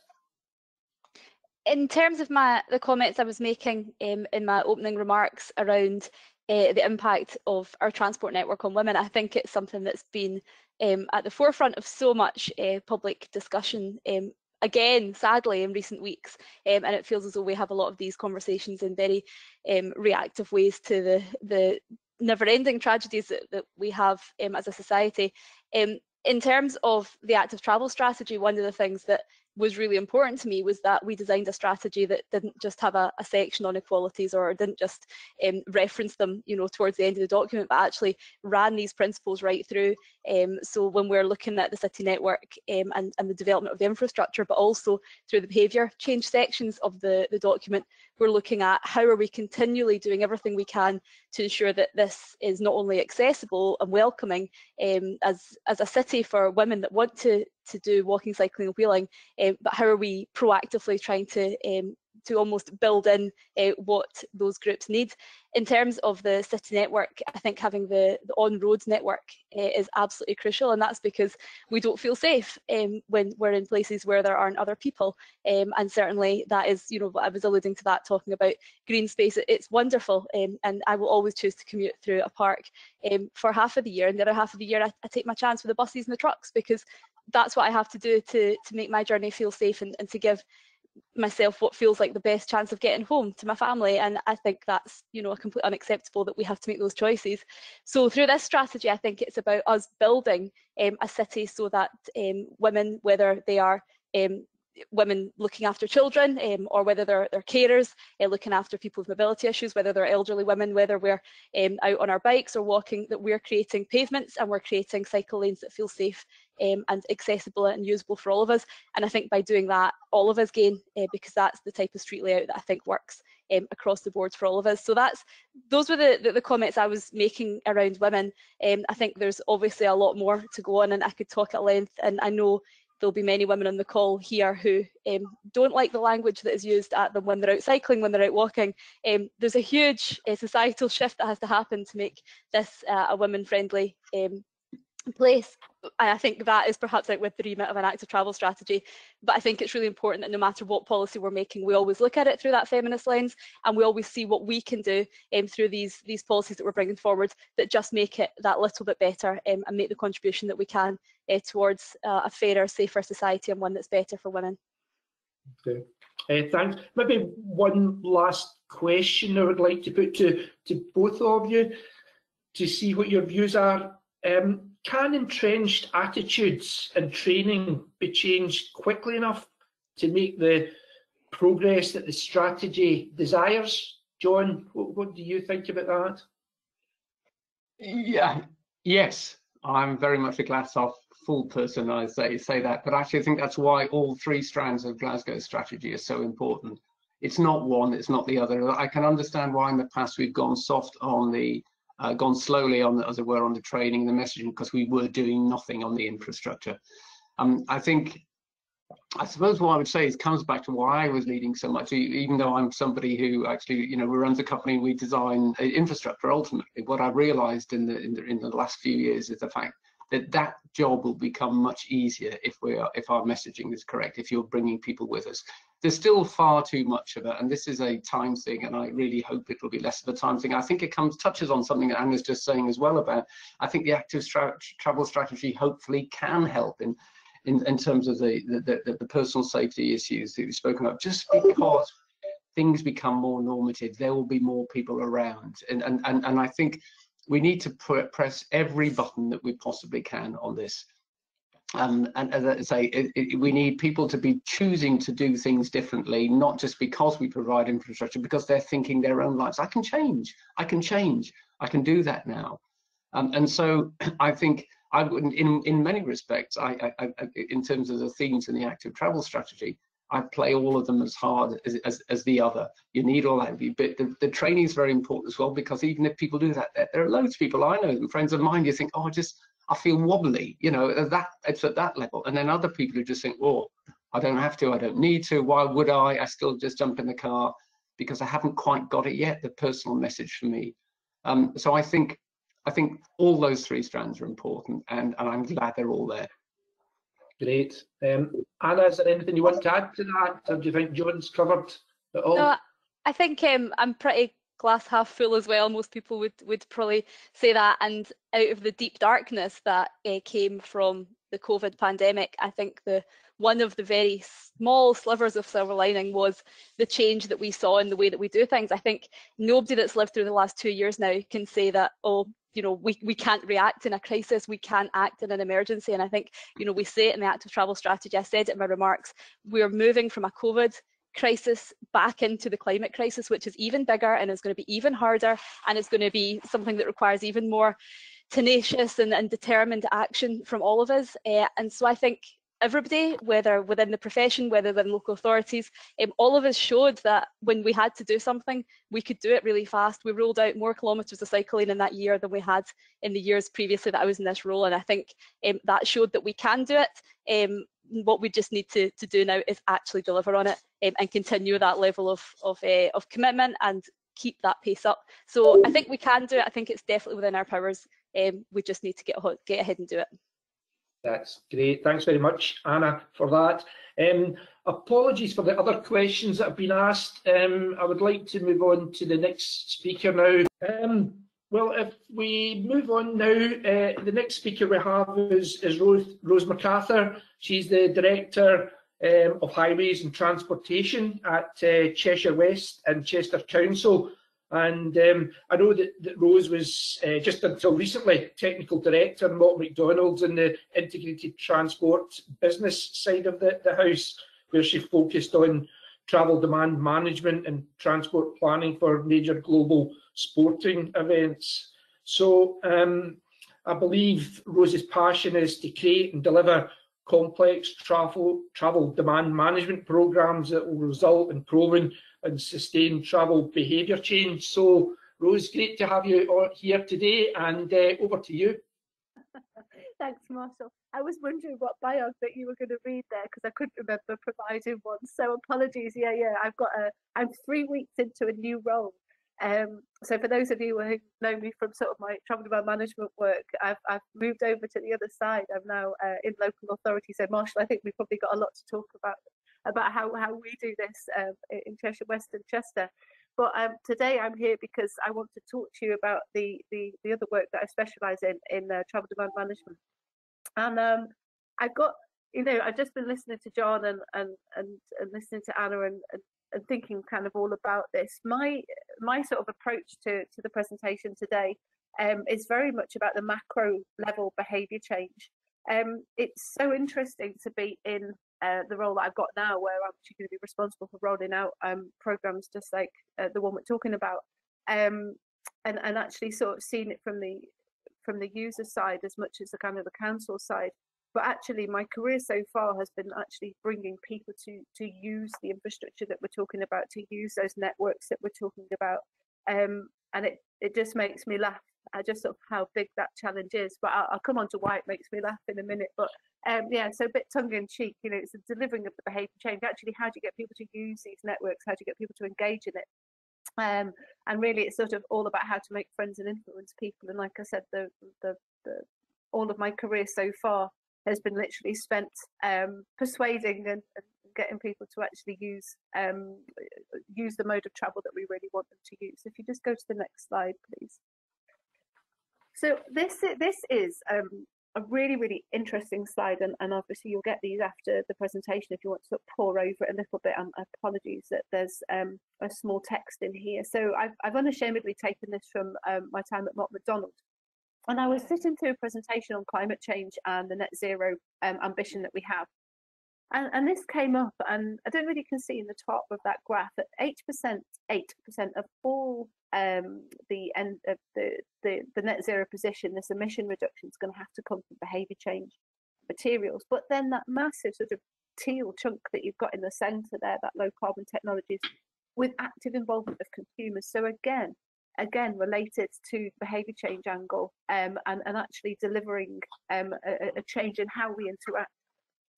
In terms of my the comments I was making um, in my opening remarks around uh, the impact of our transport network on women, I think it's something that's been um, at the forefront of so much uh, public discussion. Um, again, sadly, in recent weeks, um, and it feels as though we have a lot of these conversations in very um, reactive ways to the the never-ending tragedies that, that we have um, as a society. Um, in terms of the active travel strategy, one of the things that was really important to me was that we designed a strategy that didn't just have a, a section on equalities or didn't just um, reference them, you know, towards the end of the document, but actually ran these principles right through. Um, so when we're looking at the city network um, and, and the development of the infrastructure, but also through the behaviour change sections of the, the document, we're looking at how are we continually doing everything we can to ensure that this is not only accessible and welcoming um, as, as a city for women that want to, to do walking, cycling and wheeling, um, but how are we proactively trying to um, to almost build in uh, what those groups need. In terms of the city network, I think having the, the on-road network uh, is absolutely crucial, and that's because we don't feel safe um, when we're in places where there aren't other people. Um, and certainly that is, you know, what I was alluding to that, talking about green space. It's wonderful, um, and I will always choose to commute through a park um, for half of the year, and the other half of the year I, I take my chance with the buses and the trucks because that's what I have to do to to make my journey feel safe and, and to give myself what feels like the best chance of getting home to my family. And i think that's you know completely unacceptable that we have to make those choices. So through this strategy i think it's about us building um, a city so that um, women whether they are um, women looking after children um, or whether they're, they're carers uh, looking after people with mobility issues, whether they're elderly women, whether we're um, out on our bikes or walking, that we're creating pavements and we're creating cycle lanes that feel safe um, and accessible and usable for all of us. And I think by doing that, all of us gain uh, because that's the type of street layout that I think works um, across the board for all of us. So that's those were the, the, the comments I was making around women. Um, I think there's obviously a lot more to go on and I could talk at length and I know there'll be many women on the call here who um, don't like the language that is used at them when they're out cycling, when they're out walking. Um, there's a huge uh, societal shift that has to happen to make this uh, a women-friendly um, place. And I think that is perhaps like with the remit of an active travel strategy, but I think it's really important that no matter what policy we're making, we always look at it through that feminist lens and we always see what we can do um, through these, these policies that we're bringing forward that just make it that little bit better um, and make the contribution that we can uh, towards uh, a fairer, safer society and one that's better for women. Okay. Uh, thanks. Maybe one last question I would like to put to, to both of you to see what your views are. Um, can entrenched attitudes and training be changed quickly enough to make the progress that the strategy desires? John, what, what do you think about that? Yeah, yes, I'm very much a glass half full person, I say, say that, but actually I think that's why all three strands of Glasgow strategy are so important. It's not one, it's not the other. I can understand why in the past we've gone soft on the uh, gone slowly on, as it were, on the training, the messaging, because we were doing nothing on the infrastructure. Um, I think, I suppose what I would say is comes back to why I was leading so much, even though I'm somebody who actually, you know, runs a company, we design infrastructure ultimately. What I realized in the, in the, in the last few years is the fact that that job will become much easier if we are if our messaging is correct if you're bringing people with us. There's still far too much of it and this is a time thing and i really hope it will be less of a time thing. I think it comes touches on something that anna's just saying as well about i think the active travel strategy hopefully can help in in, in terms of the the, the the personal safety issues that you've spoken of just because things become more normative there will be more people around. And and and, and i think we need to put, press every button that we possibly can on this. Um, and as I say, it, it, we need people to be choosing to do things differently, not just because we provide infrastructure, because they're thinking their own lives. I can change, I can change, I can do that now. Um, and so I think I would, in, in many respects, I, I, I, in terms of the themes in the active travel strategy, I play all of them as hard as, as, as the other. You need all that, but the, the training is very important as well because even if people do that, there, there are loads of people I know, friends of mine, you think, oh, I just I feel wobbly, you know, that it's at that level, and then other people who just think, oh, I don't have to, I don't need to. Why would I? I still just jump in the car because I haven't quite got it yet. The personal message for me. Um, so I think I think all those three strands are important, and, and I'm glad they're all there. Great. Um, Anna, is there anything you want to add to that? Or do you think John's covered it all? No, I think um, I'm pretty glass half full as well. Most people would would probably say that. And out of the deep darkness that uh, came from the COVID pandemic, I think the one of the very small slivers of silver lining was the change that we saw in the way that we do things. I think nobody that's lived through the last two years now can say that, oh, you know, we, we can't react in a crisis, we can't act in an emergency. And I think, you know, we say it in the active travel strategy, I said it in my remarks, we're moving from a COVID crisis back into the climate crisis, which is even bigger and is going to be even harder and it's going to be something that requires even more tenacious and, and determined action from all of us. Uh, and so I think everybody, whether within the profession, whether within local authorities, um, all of us showed that when we had to do something, we could do it really fast. We rolled out more kilometres of cycling in that year than we had in the years previously that I was in this role. And I think um, that showed that we can do it. Um, what we just need to, to do now is actually deliver on it um, and continue that level of, of, uh, of commitment and keep that pace up. So I think we can do it. I think it's definitely within our powers. Um, we just need to get, get ahead and do it. That's great. Thanks very much, Anna, for that. Um, apologies for the other questions that have been asked. Um, I would like to move on to the next speaker now. Um, well, if we move on now, uh, the next speaker we have is, is Rose, Rose MacArthur. She's the Director um, of Highways and Transportation at uh, Cheshire West and Chester Council. And um, I know that, that Rose was uh, just until recently technical director in Mott MacDonald's in the integrated transport business side of the, the house, where she focused on travel demand management and transport planning for major global sporting events. So um, I believe Rose's passion is to create and deliver complex travel, travel demand management programs that will result in proven and sustained travel behaviour change. So, Rose, great to have you here today, and uh, over to you. Thanks, Marshall. I was wondering what biog that you were going to read there because I couldn't remember providing one. So apologies. Yeah, yeah. I've got a. I'm three weeks into a new role, Um, so for those of you who know me from sort of my travel demand management work, I've, I've moved over to the other side. I'm now uh, in local authority. So Marshall, I think we've probably got a lot to talk about about how, how we do this um, in Cheshire West and Chester. But um, today I'm here because I want to talk to you about the the, the other work that I specialise in in uh, travel demand management. And um, I've got you know I've just been listening to John and and and, and listening to Anna and, and and thinking kind of all about this. My my sort of approach to to the presentation today um, is very much about the macro level behaviour change. Um, it's so interesting to be in uh, the role that I've got now, where I'm actually going to be responsible for rolling out um, programs just like uh, the one we're talking about, um, and and actually sort of seeing it from the from the user side as much as the kind of the council side. But actually my career so far has been actually bringing people to to use the infrastructure that we're talking about to use those networks that we're talking about. Um, and it it just makes me laugh I just sort of how big that challenge is but I'll, I'll come on to why it makes me laugh in a minute but um, yeah so a bit tongue-in-cheek you know it's the delivering of the behavior change. Actually how do you get people to use these networks? How do you get people to engage in it? Um, and really it's sort of all about how to make friends and influence people and like I said the the, the all of my career so far has been literally spent um, persuading and, and, getting people to actually use um, use the mode of travel that we really want them to use. If you just go to the next slide, please. So this this is um, a really really interesting slide, and, and obviously you'll get these after the presentation if you want to pore over it a little bit. And apologies that there's um, a small text in here. So I've I've unashamedly taken this from um, my time at Mott MacDonald and I was sitting through a presentation on climate change and the net zero um, ambition that we have. And, and, this came up, and I don't really can see in the top of that graph that 8%, 8% of all um, the end of the, the, the net zero position, this emission reduction is going to have to come from behaviour change materials. But then that massive sort of teal chunk that you've got in the centre there, that low carbon technologies, with active involvement of consumers. So again, again related to behaviour change angle um, and, and actually delivering um, a, a, change in how we interact.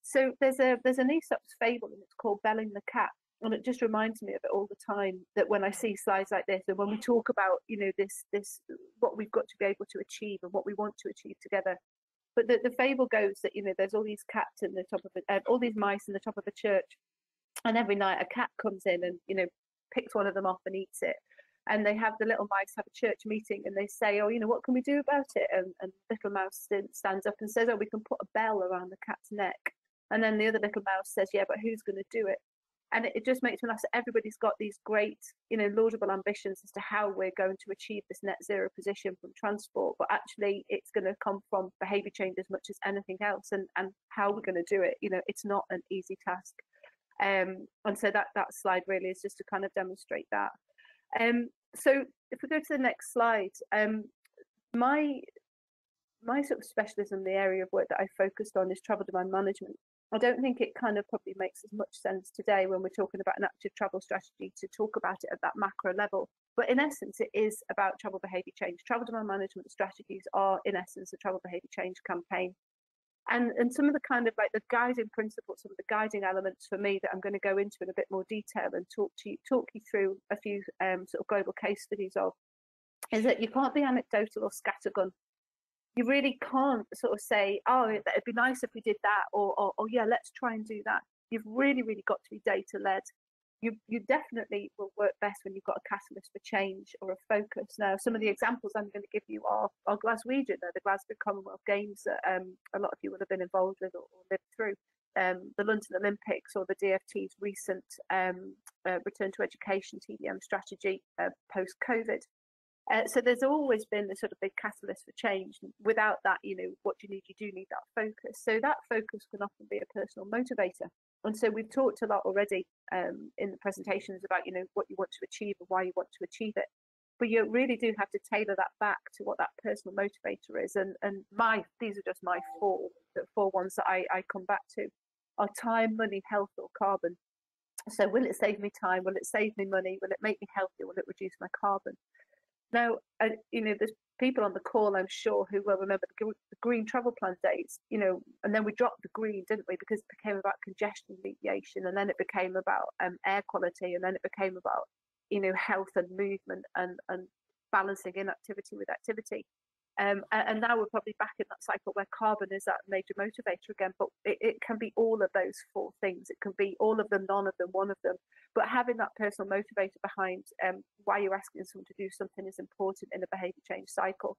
So there's a there's an Aesop's fable and it's called Belling the Cat. And it just reminds me of it all the time that when I see slides like this and when we talk about, you know, this this what we've got to be able to achieve and what we want to achieve together. But the, the fable goes that, you know, there's all these cats in the top of it, uh, all these mice in the top of a church. And every night a cat comes in and, you know, picks one of them off and eats it and they have the little mice have a church meeting and they say, oh, you know, what can we do about it? And, and little mouse stands up and says, oh, we can put a bell around the cat's neck. And then the other little mouse says, yeah, but who's going to do it? And it, just makes me laugh. Everybody's got these great, you know, laudable ambitions as to how we're going to achieve this net zero position from transport, but actually it's going to come from behaviour change as much as anything else, and and how we're going to do it. You know, it's not an easy task. Um, and so that that slide really is just to kind of demonstrate that. Um, so if we go to the next slide, um, my my sort of specialism, the area of work that I focused on is travel demand management. I don't think it kind of probably makes as much sense today when we're talking about an active travel strategy to talk about it at that macro level. But in essence, it is about travel behaviour change. Travel demand management strategies are, in essence, a travel behaviour change campaign and and some of the kind of like the guiding principles, some of the guiding elements for me that I'm going to go into in a bit more detail and talk to you talk you through a few um, sort of global case studies of, is that you can't be anecdotal or scattergun. You really can't sort of say, oh, it'd be nice if we did that, or, or, or yeah, let's try and do that. You've really, really got to be data led you you definitely will work best when you've got a catalyst for change or a focus. Now, some of the examples I'm going to give you are, are Glaswegian, the Glasgow Commonwealth Games that um, a lot of you will have been involved with or, or lived through. Um, the London Olympics or the DFT's recent um, uh, return to education TDM strategy uh, post COVID. Uh, so there's always been this sort of big catalyst for change. Without that, you know, what do you need? You do need that focus. So that focus can often be a personal motivator. And so we've talked a lot already um, in the presentations about, you know, what you want to achieve and why you want to achieve it. But you really do have to tailor that back to what that personal motivator is. And and my these are just my four the four ones that I, I come back to are time, money, health, or carbon. So will it save me time? Will it save me money? Will it make me healthier? Will it reduce my carbon? Now, you know, there's people on the call, I'm sure, who will remember the, green travel plan days, you know, and then we dropped the green, didn't we? Because it became about congestion alleviation, and then it became about um, air quality, and then it became about you know, health and movement and, and balancing inactivity with activity. Um, and, now we're probably back in that cycle where carbon is that major motivator again, but it, it, can be all of those four things. It can be all of them, none of them, one of them. But having that personal motivator behind um, why you're asking someone to do something is important in a behavior change cycle.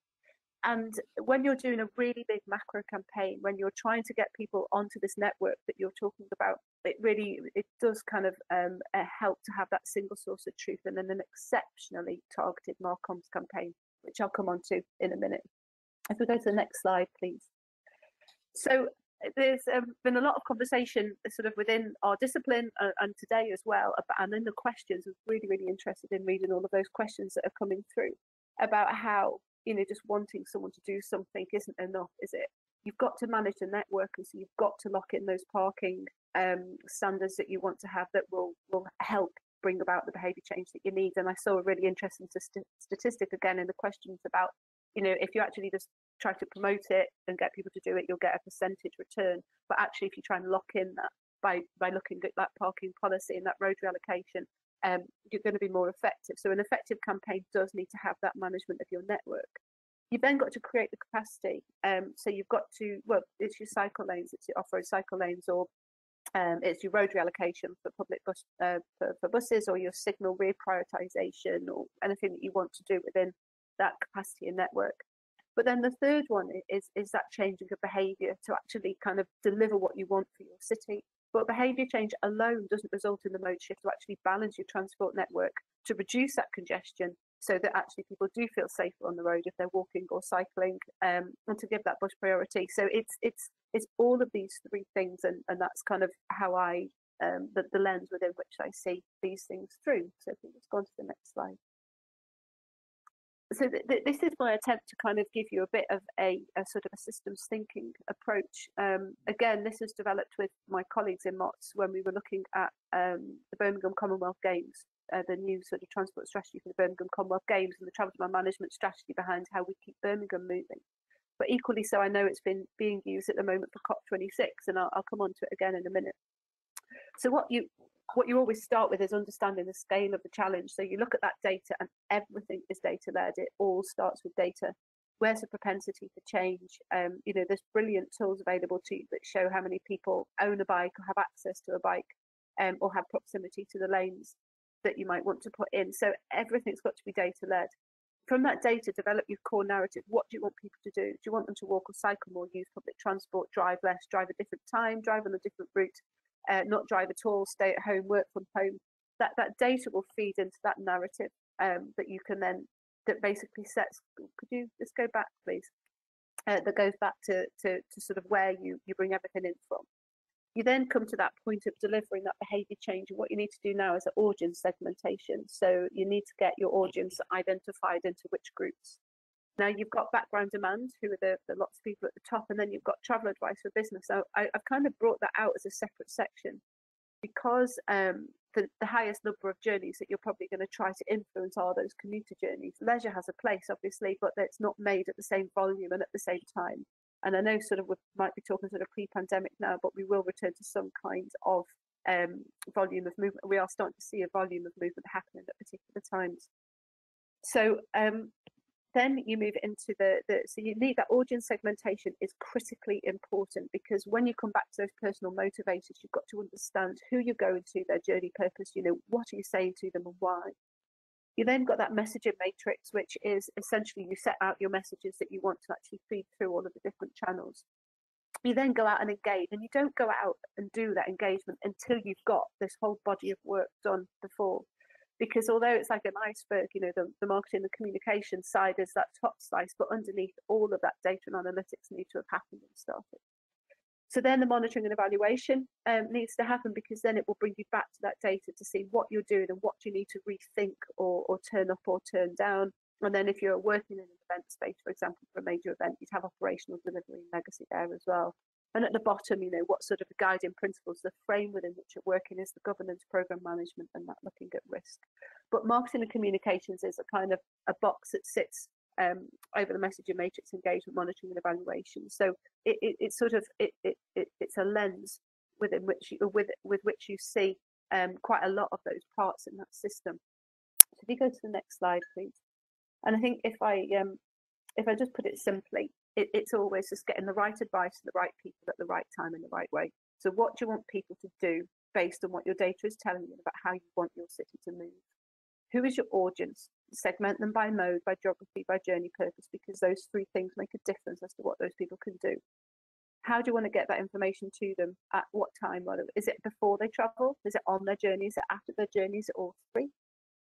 And when you're doing a really big macro campaign, when you're trying to get people onto this network that you're talking about, it really it does kind of um, uh, help to have that single source of truth and then an exceptionally targeted Marcoms campaign, which I'll come on to in a minute. If we go to the next slide, please. So there's um, been a lot of conversation sort of within our discipline uh, and today as well, about, and in the questions, I was really, really interested in reading all of those questions that are coming through about how you know, just wanting someone to do something isn't enough, is it? You've got to manage the network, and so you've got to lock in those parking um, standards that you want to have that will will help bring about the behaviour change that you need. And I saw a really interesting st- statistic again in the questions about, you know, if you actually just try to promote it and get people to do it, you'll get a percentage return. But actually, if you try and lock in that by by looking at that parking policy and that road reallocation, um, you're going to be more effective. So an effective campaign does need to have that management of your network. You've then got to create the capacity. Um, so you've got to, well, it's your cycle lanes, it's your off-road cycle lanes, or um, it's your road reallocation for public bus uh, for, for buses, or your signal reprioritization, or anything that you want to do within that capacity and network. But then the third one is is that changing of behaviour to actually kind of deliver what you want for your city. But behaviour change alone doesn't result in the mode shift to actually balance your transport network to reduce that congestion so that actually people do feel safer on the road if they're walking or cycling um, and to give that bus priority. So it's it's it's all of these three things and, and that's kind of how I um, the, the lens within which I see these things through. So just go on to the next slide so th th this is my attempt to kind of give you a bit of a, a sort of a systems thinking approach. Um, again, this was developed with my colleagues in MOTS when we were looking at um, the Birmingham Commonwealth Games, uh, the new sort of transport strategy for the Birmingham Commonwealth Games and the travel demand management strategy behind how we keep Birmingham moving. But equally so, I know it's been being used at the moment for COP26, and I'll, I'll come on to it again in a minute. So what you what you always start with is understanding the scale of the challenge. So you look at that data and everything is data led. It all starts with data. Where's the propensity for change? Um, you know, there's brilliant tools available to you that show how many people own a bike or have access to a bike um, or have proximity to the lanes that you might want to put in. So everything's got to be data led. From that data, develop your core narrative. What do you want people to do? Do you want them to walk or cycle more, use public transport, drive less, drive a different time, drive on a different route? uh, not drive at all, stay at home, work from home. That that data will feed into that narrative um, that you can then that basically sets. Could you just go back, please? Uh, that goes back to, to to sort of where you you bring everything in from. You then come to that point of delivering that behaviour change, and what you need to do now is an audience segmentation. So you need to get your audience identified into which groups. Now you've got background demand, who are the, the lots of people at the top, and then you've got travel advice for business. So I, have kind of brought that out as a separate section because um, the, the highest number of journeys that you're probably going to try to influence are those commuter journeys. Leisure has a place, obviously, but it's not made at the same volume and at the same time. And I know sort of we might be talking sort of pre-pandemic now, but we will return to some kind of um, volume of movement. We are starting to see a volume of movement happening at particular times. So um, then you move into the, the so you need that audience segmentation is critically important because when you come back to those personal motivators you've got to understand who you're going to their journey purpose you know what are you saying to them and why you then got that messaging matrix which is essentially you set out your messages that you want to actually feed through all of the different channels you then go out and engage and you don't go out and do that engagement until you've got this whole body of work done before because although it's like an iceberg, you know, the, the marketing, the communication side is that top slice, but underneath all of that data and analytics need to have happened and started. So then the monitoring and evaluation um, needs to happen because then it will bring you back to that data to see what you're doing and what you need to rethink or, or turn up or turn down. And then if you're working in an event space, for example, for a major event, you'd have operational delivery and legacy there as well. And at the bottom, you know, what sort of guiding principles, the frame within which you're working is the governance, program management, and that looking at risk. But marketing and communications is a kind of a box that sits um, over the messaging matrix engagement monitoring and evaluation. So it, it, it's sort of it, it, it, it's a lens within which you with with which you see um, quite a lot of those parts in that system. If you go to the next slide, please. And I think if I um, if I just put it simply, it, it's always just getting the right advice to the right people at the right time in the right way. So what do you want people to do based on what your data is telling you about how you want your city to move? Who is your audience? Segment them by mode, by geography, by journey purpose, because those three things make a difference as to what those people can do. How do you want to get that information to them? At what time? Is it before they travel? Is it on their journey? Is it after their journey? Is it all three?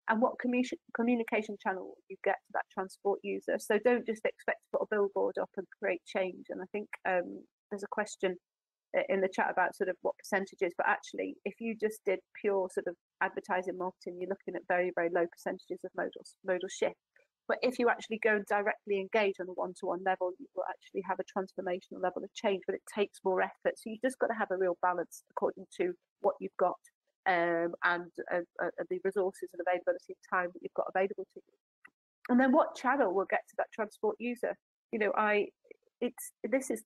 and what commu- communication channel you get to that transport user. So don't just expect to put a billboard up and create change. And I think um, there's a question in the chat about sort of what percentages, but actually, if you just did pure sort of advertising marketing, you're looking at very, very low percentages of modal, modal shift. But if you actually go and directly engage on a one-to-one level, you will actually have a transformational level of change, but it takes more effort. So you've just got to have a real balance according to what you've got um, and uh, uh, the resources and availability of time that you've got available to you. And then what channel will get to that transport user? You know, I it's this is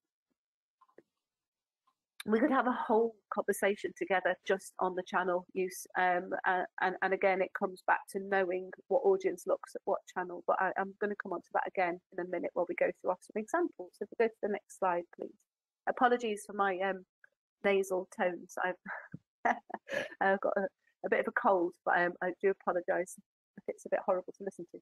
we could have a whole conversation together just on the channel use um, uh, and, and again it comes back to knowing what audience looks at what channel but I, am going to come on to that again in a minute while we go through off some examples. So if we go to the next slide please. Apologies for my um, nasal tones. I've I've got a, a, bit of a cold, but um, I do apologise if it's a bit horrible to listen to.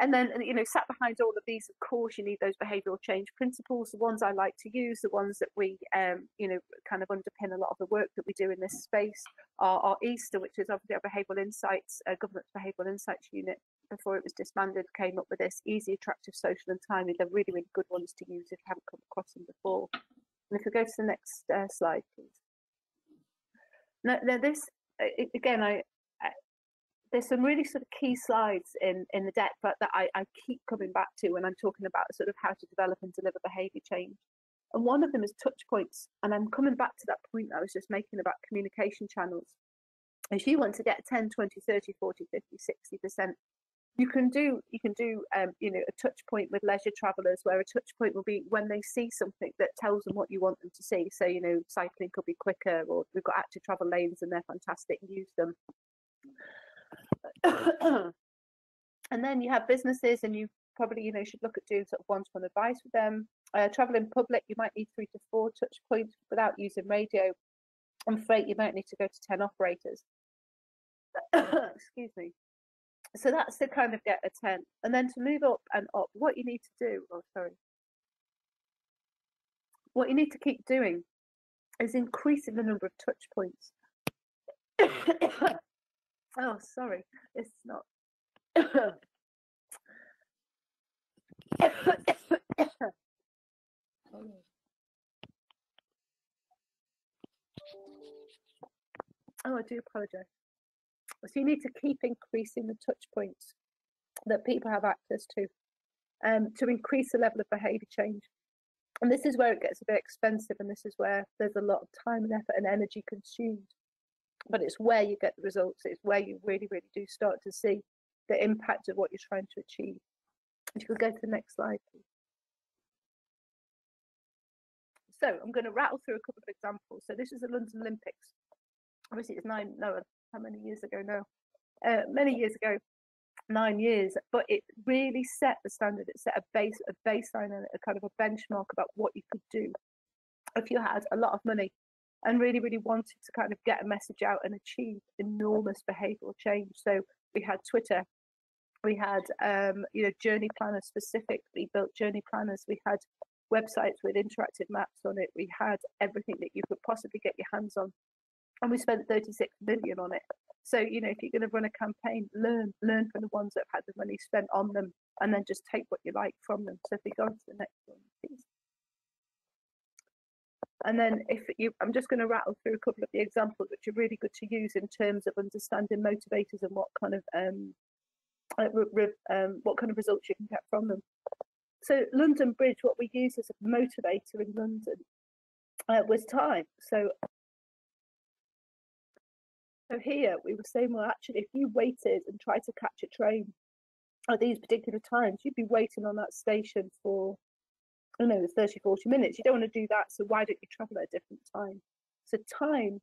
And then, you know, sat behind all of these, of course, you need those behavioural change principles. The ones I like to use, the ones that we, um, you know, kind of underpin a lot of the work that we do in this space, are, are EASTER, which is obviously our behavioural insights, uh, government's behavioural insights unit. Before it was disbanded, came up with this easy, attractive, social, and timely. They're really, really good ones to use if you haven't come across them before. And if we go to the next uh, slide, please. Now, now this again, I, I, there's some really sort of key slides in in the deck, but that I, I keep coming back to when I'm talking about sort of how to develop and deliver behaviour change. And one of them is touch points, and I'm coming back to that point I was just making about communication channels. If you want to get 10, 20, 30, 40, 50, 60 percent you can do you can do um, you know a touch point with leisure travelers where a touch point will be when they see something that tells them what you want them to see so you know cycling could be quicker or we've got active travel lanes and they're fantastic use them and then you have businesses and you probably you know should look at doing sort of one-to-one advice with them. Uh, travel in public you might need three to four touch points without using radio. And freight you might need to go to 10 operators. Excuse me. So that's to kind of get a 10 and then to move up and up what you need to do oh sorry. What you need to keep doing is increasing the number of touch points oh sorry it's not oh i do apologize so you need to keep increasing the touch points that people have access to um, to increase the level of behaviour change. And this is where it gets a bit expensive, and this is where there's a lot of time and effort and energy consumed. But it's where you get the results, it's where you really, really do start to see the impact of what you're trying to achieve. If you could go to the next slide, please. So I'm going to rattle through a couple of examples. So this is the London Olympics. Obviously, it's nine, no, how many years ago now? Uh, many years ago, nine years. But it really set the standard. It set a base, a baseline, and a kind of a benchmark about what you could do if you had a lot of money and really, really wanted to kind of get a message out and achieve enormous behavioural change. So we had Twitter, we had um, you know journey planners specifically built journey planners. We had websites with interactive maps on it. We had everything that you could possibly get your hands on and we spent 36 million on it. So, you know, if you're going to run a campaign, learn, learn from the ones that have had the money spent on them, and then just take what you like from them. So if we go on to the next one, please. And then if you, I'm just going to rattle through a couple of the examples which are really good to use in terms of understanding motivators and what kind of um, uh, um, what kind of results you can get from them. So London Bridge, what we use as a motivator in London uh, was time. So so here we were saying, well, actually, if you waited and tried to catch a train at these particular times, you'd be waiting on that station for, don't know, 30, 40 minutes. You don't want to do that. So why don't you travel at a different time? So time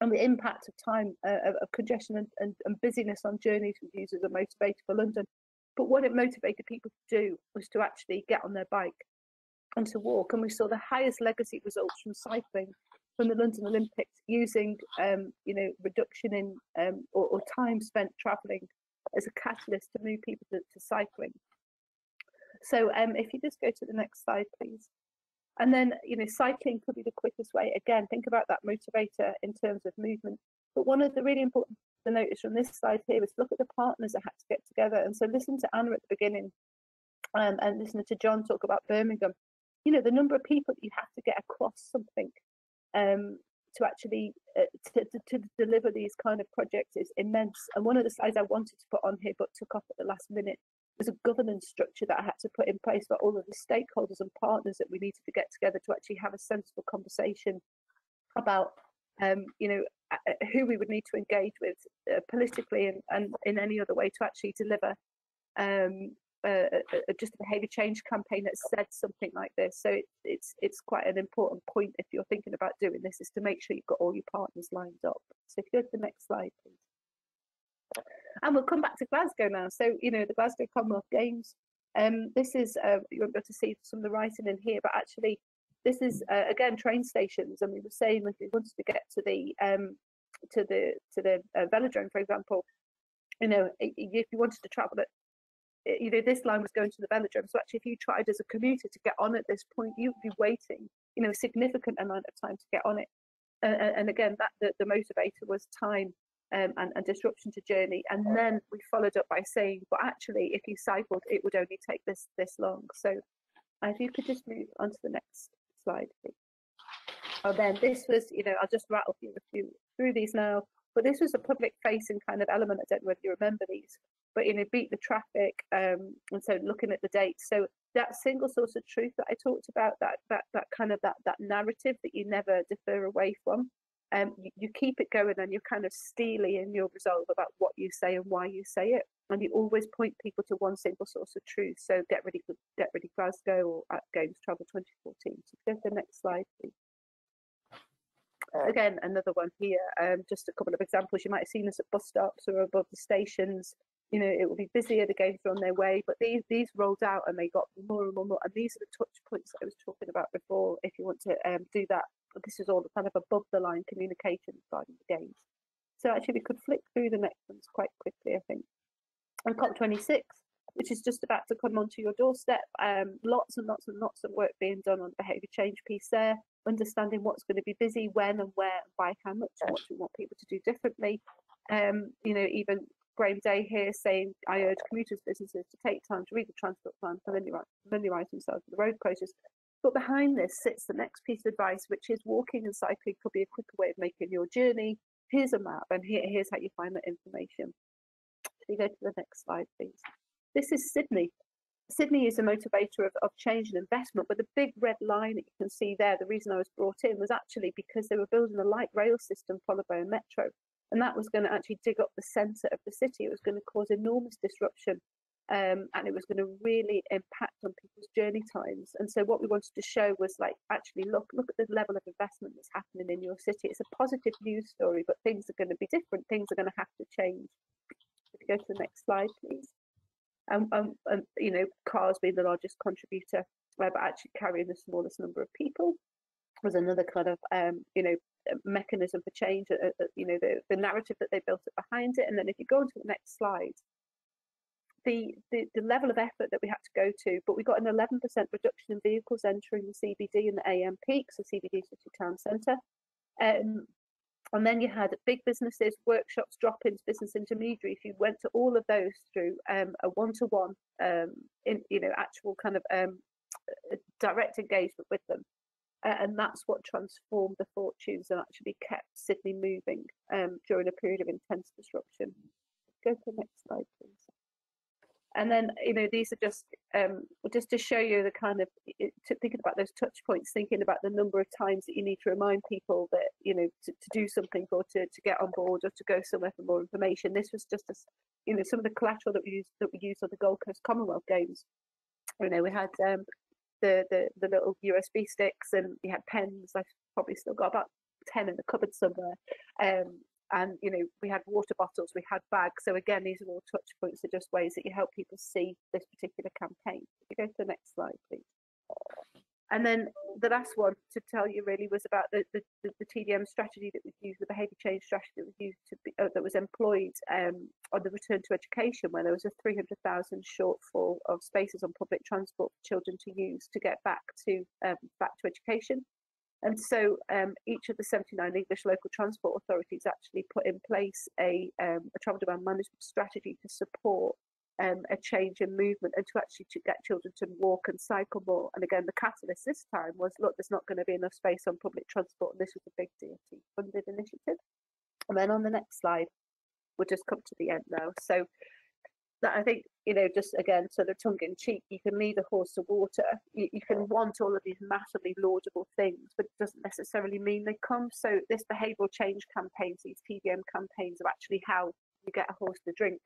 and the impact of time uh, of, congestion and, and, and busyness on journeys was used as a motivator for London. But what it motivated people to do was to actually get on their bike and to walk. And we saw the highest legacy results from cycling from the London Olympics using, um, you know, reduction in um, or, or, time spent travelling as a catalyst to move people to, to cycling. So um, if you just go to the next slide, please. And then, you know, cycling could be the quickest way. Again, think about that motivator in terms of movement. But one of the really important to notice from this slide here is look at the partners that had to get together. And so listen to Anna at the beginning um, and listen to John talk about Birmingham. You know, the number of people that you have to get across something um, to actually uh, to, to, to, deliver these kind of projects is immense. And one of the slides I wanted to put on here but took off at the last minute was a governance structure that I had to put in place for all of the stakeholders and partners that we needed to get together to actually have a sensible conversation about um, you know who we would need to engage with uh, politically and, and in any other way to actually deliver um, uh, just a behaviour change campaign that said something like this. So it, it's it's quite an important point if you're thinking about doing this is to make sure you've got all your partners lined up. So if you go to the next slide, please. And we'll come back to Glasgow now. So you know the Glasgow Commonwealth Games. Um, this is uh, you won't be able to see some of the writing in here, but actually this is uh, again train stations. And we were saying if we wanted to get to the um, to the to the uh, velodrome, for example, you know if you wanted to travel at you know, this line was going to the velodrome. So actually, if you tried as a commuter to get on at this point, you'd be waiting, you know, a significant amount of time to get on it. And again, that the, the motivator was time um, and, and, disruption to journey. And then we followed up by saying, but actually, if you cycled, it would only take this this long. So if you could just move on to the next slide, please. And then this was, you know, I'll just rattle few through these now. But this was a public facing kind of element. I don't know whether you remember these but you know beat the traffic um, and so looking at the dates so that single source of truth that i talked about that that that kind of that that narrative that you never defer away from um, you, you keep it going and you're kind of steely in your resolve about what you say and why you say it. And you always point people to one single source of truth. So get ready for get ready glasgow or at games travel 2014 so go to the next slide please. Again another one here. Um, just a couple of examples. You might have seen us at bus stops or above the stations you know, it will be busier, the games are on their way, but these these rolled out and they got more and more, and more. And these are the touch points I was talking about before. If you want to um, do that, this is all the kind of above the line communication regarding the games. So actually, we could flick through the next ones quite quickly, I think. And COP26, which is just about to come onto your doorstep. Um, lots and lots and lots of work being done on the behaviour change piece there, understanding what's going to be busy, when and where, and by how much, and what we want people to do differently. Um, you know, even Graham Day here saying, I urge commuters, businesses to take time to read the transport plan, familiarise, themselves with the road closures. But behind this sits the next piece of advice, which is walking and cycling could be a quicker way of making your journey. Here's a map, and here, here's how you find that information. Can you go to the next slide, please? This is Sydney. Sydney is a motivator of, of change and investment, but the big red line that you can see there, the reason I was brought in was actually because they were building a light rail system followed by a metro and that was going to actually dig up the centre of the city. It was going to cause enormous disruption, um, and it was going to really impact on people's journey times. And so, what we wanted to show was like, actually, look, look at the level of investment that's happening in your city. It's a positive news story, but things are going to be different. Things are going to have to change. If you go to the next slide, please. Um, um, um you know, cars being the largest contributor, uh, but actually carrying the smallest number of people was another kind of um, you know mechanism for change, uh, uh, you know, the, the narrative that they built it behind it. And then if you go on to the next slide, the, the, the level of effort that we had to go to, but we got an 11% reduction in vehicles entering the CBD and the AM peaks, the CBD City Town Centre. Um, and then you had big businesses, workshops, drop-ins, business intermediary. If you went to all of those through um, a one-to-one, um, you know, actual kind of um, direct engagement with them, uh, and that's what transformed the fortunes and actually kept Sydney moving um, during a period of intense disruption. Go to the next slide, please. And then, you know, these are just um, just to show you the kind of thinking about those touch points, thinking about the number of times that you need to remind people that you know to, to do something or to, to get on board or to go somewhere for more information. This was just a, you know, some of the collateral that we used that we used on the Gold Coast Commonwealth Games. You know, we had um, the, the, the little USB sticks and we had pens. I've probably still got about 10 in the cupboard somewhere. Um, and you know we had water bottles we had bags so again these are all touch points They're just ways that you help people see this particular campaign if you go to the next slide please and then the last one to tell you really was about the, the, the TDM strategy that was used, the behaviour change strategy that was used to be, uh, that was employed um, on the return to education, where there was a 300,000 shortfall of spaces on public transport for children to use to get back to um, back to education. And so um, each of the 79 English local transport authorities actually put in place a, um, a travel demand management strategy to support um, a change in movement and to actually to get children to walk and cycle more. And again, the catalyst this time was, look, there's not going to be enough space on public transport. And this was a big DfT funded initiative. And then on the next slide, we'll just come to the end now. So that I think, you know, just again, sort of tongue in cheek, you can lead a horse to water. You, you can want all of these massively laudable things, but it doesn't necessarily mean they come. So this behavioural change campaigns, these TDM campaigns are actually how you get a horse to drink.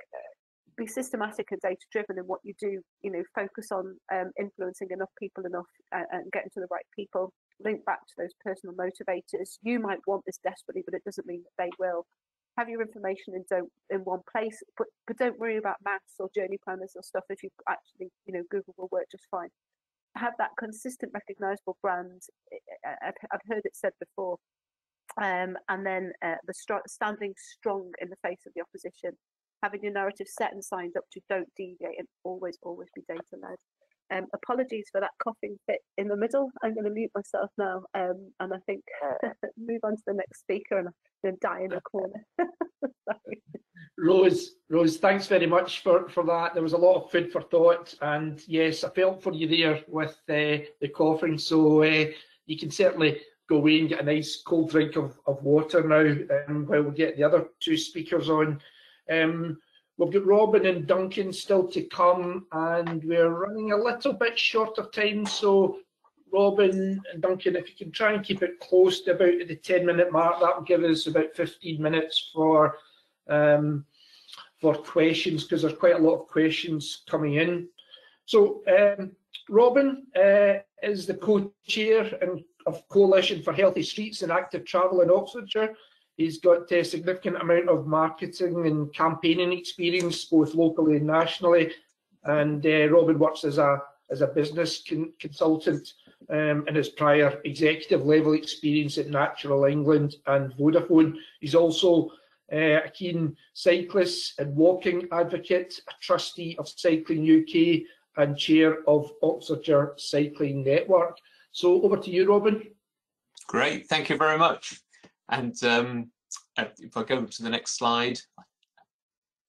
Be systematic and data driven in what you do. You know, focus on um, influencing enough people enough uh, and getting to the right people. Link back to those personal motivators. You might want this desperately, but it doesn't mean that they will have your information in don't in one place but but don't worry about maths or journey planners or stuff if you actually you know google will work just fine have that consistent recognizable brand i've, heard it said before um, and then uh, the st- standing strong in the face of the opposition having your narrative set and signed up to don't deviate and always always be data led um, apologies for that coughing fit in the middle. I'm going to mute myself now, um, and I think move on to the next speaker, and I'm going to die in a corner. Rose, Rose, thanks very much for for that. There was a lot of food for thought, and yes, I felt for you there with uh, the coughing. So uh, you can certainly go away and get a nice cold drink of, of water now, um, while we get the other two speakers on. Um, We've got Robin and Duncan still to come, and we're running a little bit short of time. So, Robin and Duncan, if you can try and keep it close to about the 10 minute mark, that will give us about 15 minutes for um, for questions because there's quite a lot of questions coming in. So, um, Robin uh, is the co-chair and of Coalition for Healthy Streets and Active Travel in Oxfordshire. He's got a significant amount of marketing and campaigning experience, both locally and nationally. And uh, Robin works as a as a business con consultant um, in his prior executive level experience at Natural England and Vodafone. He's also uh, a keen cyclist and walking advocate, a trustee of Cycling UK and chair of Oxfordshire Cycling Network. So over to you, Robin. Great, thank you very much. And um, if I go to the next slide,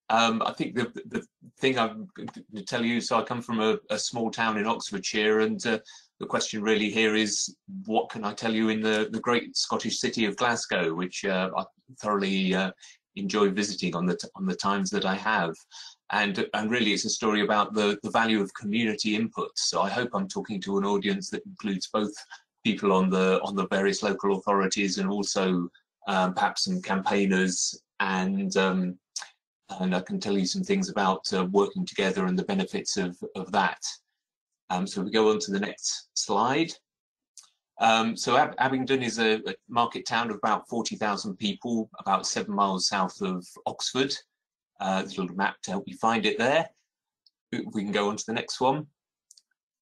um, I think the, the thing I'm going to tell you, so I come from a, a small town in Oxfordshire, and uh, the question really here is, what can I tell you in the, the great Scottish city of Glasgow, which uh, I thoroughly uh, enjoy visiting on the on the times that I have. And, and really it's a story about the, the value of community input. So I hope I'm talking to an audience that includes both people on the on the various local authorities and also um, perhaps some campaigners and um, and I can tell you some things about uh, working together and the benefits of, of that. Um, so we go on to the next slide. Um, so Ab Abingdon is a, a, market town of about 40,000 people, about seven miles south of Oxford. Uh, there's a little map to help you find it there. We can go on to the next one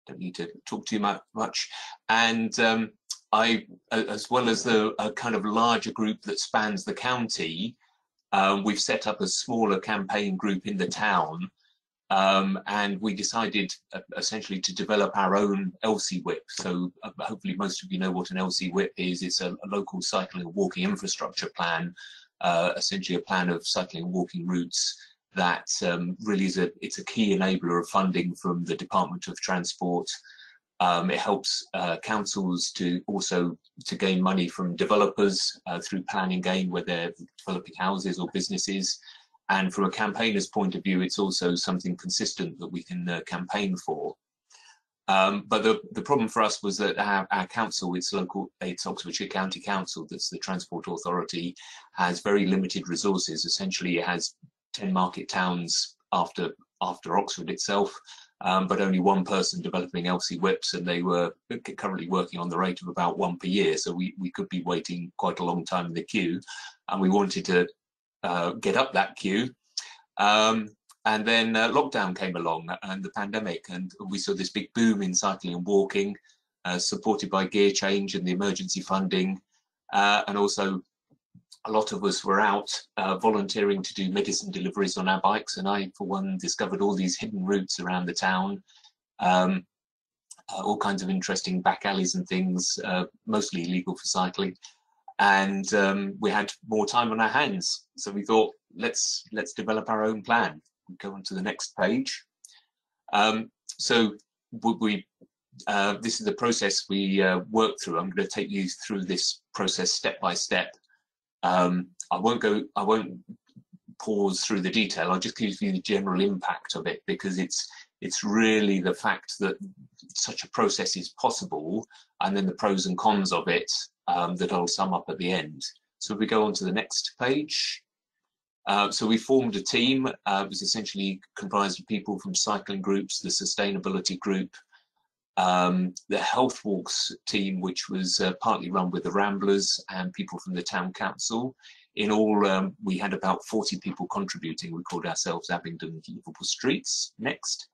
don't need to talk too much. And um, I, as well as the a kind of larger group that spans the county, um, we've set up a smaller campaign group in the town. Um, and we decided uh, essentially to develop our own LCWIP. So uh, hopefully most of you know what an LCWIP is. It's a, a local cycling and walking infrastructure plan, uh, essentially a plan of cycling and walking routes that um, really is a it's a key enabler of funding from the Department of Transport. Um, it helps uh, councils to also to gain money from developers uh, through planning gain where they're developing houses or businesses. And from a campaigner's point of view, it's also something consistent that we can uh, campaign for. Um, but the, the problem for us was that our, our, council, it's local, it's Oxfordshire County Council, that's the Transport Authority, has very limited resources. Essentially, it has 10 market towns after after Oxford itself, um, but only one person developing LCWIPs, and they were currently working on the rate of about one per year. So we, we could be waiting quite a long time in the queue, and we wanted to uh, get up that queue. Um, and then uh, lockdown came along and the pandemic, and we saw this big boom in cycling and walking, uh, supported by gear change and the emergency funding, uh, and also a lot of us were out uh, volunteering to do medicine deliveries on our bikes, and I, for one, discovered all these hidden routes around the town, um, uh, all kinds of interesting back alleys and things, uh, mostly illegal for cycling. And um, we had more time on our hands, so we thought, let's let's develop our own plan. We go on to the next page. Um, so we uh, this is the process we uh, work through. I'm going to take you through this process step by step um, I won't go, I won't pause through the detail. I'll just give you the general impact of it because it's it's really the fact that such a process is possible and then the pros and cons of it um, that I'll sum up at the end. So if we go on to the next page. Uh, so we formed a team. Uh, it was essentially comprised of people from cycling groups, the sustainability group, um, the Health Walks team, which was uh, partly run with the Ramblers and people from the town council. In all, um, we had about 40 people contributing. We called ourselves Abingdon Liveable Streets. Next.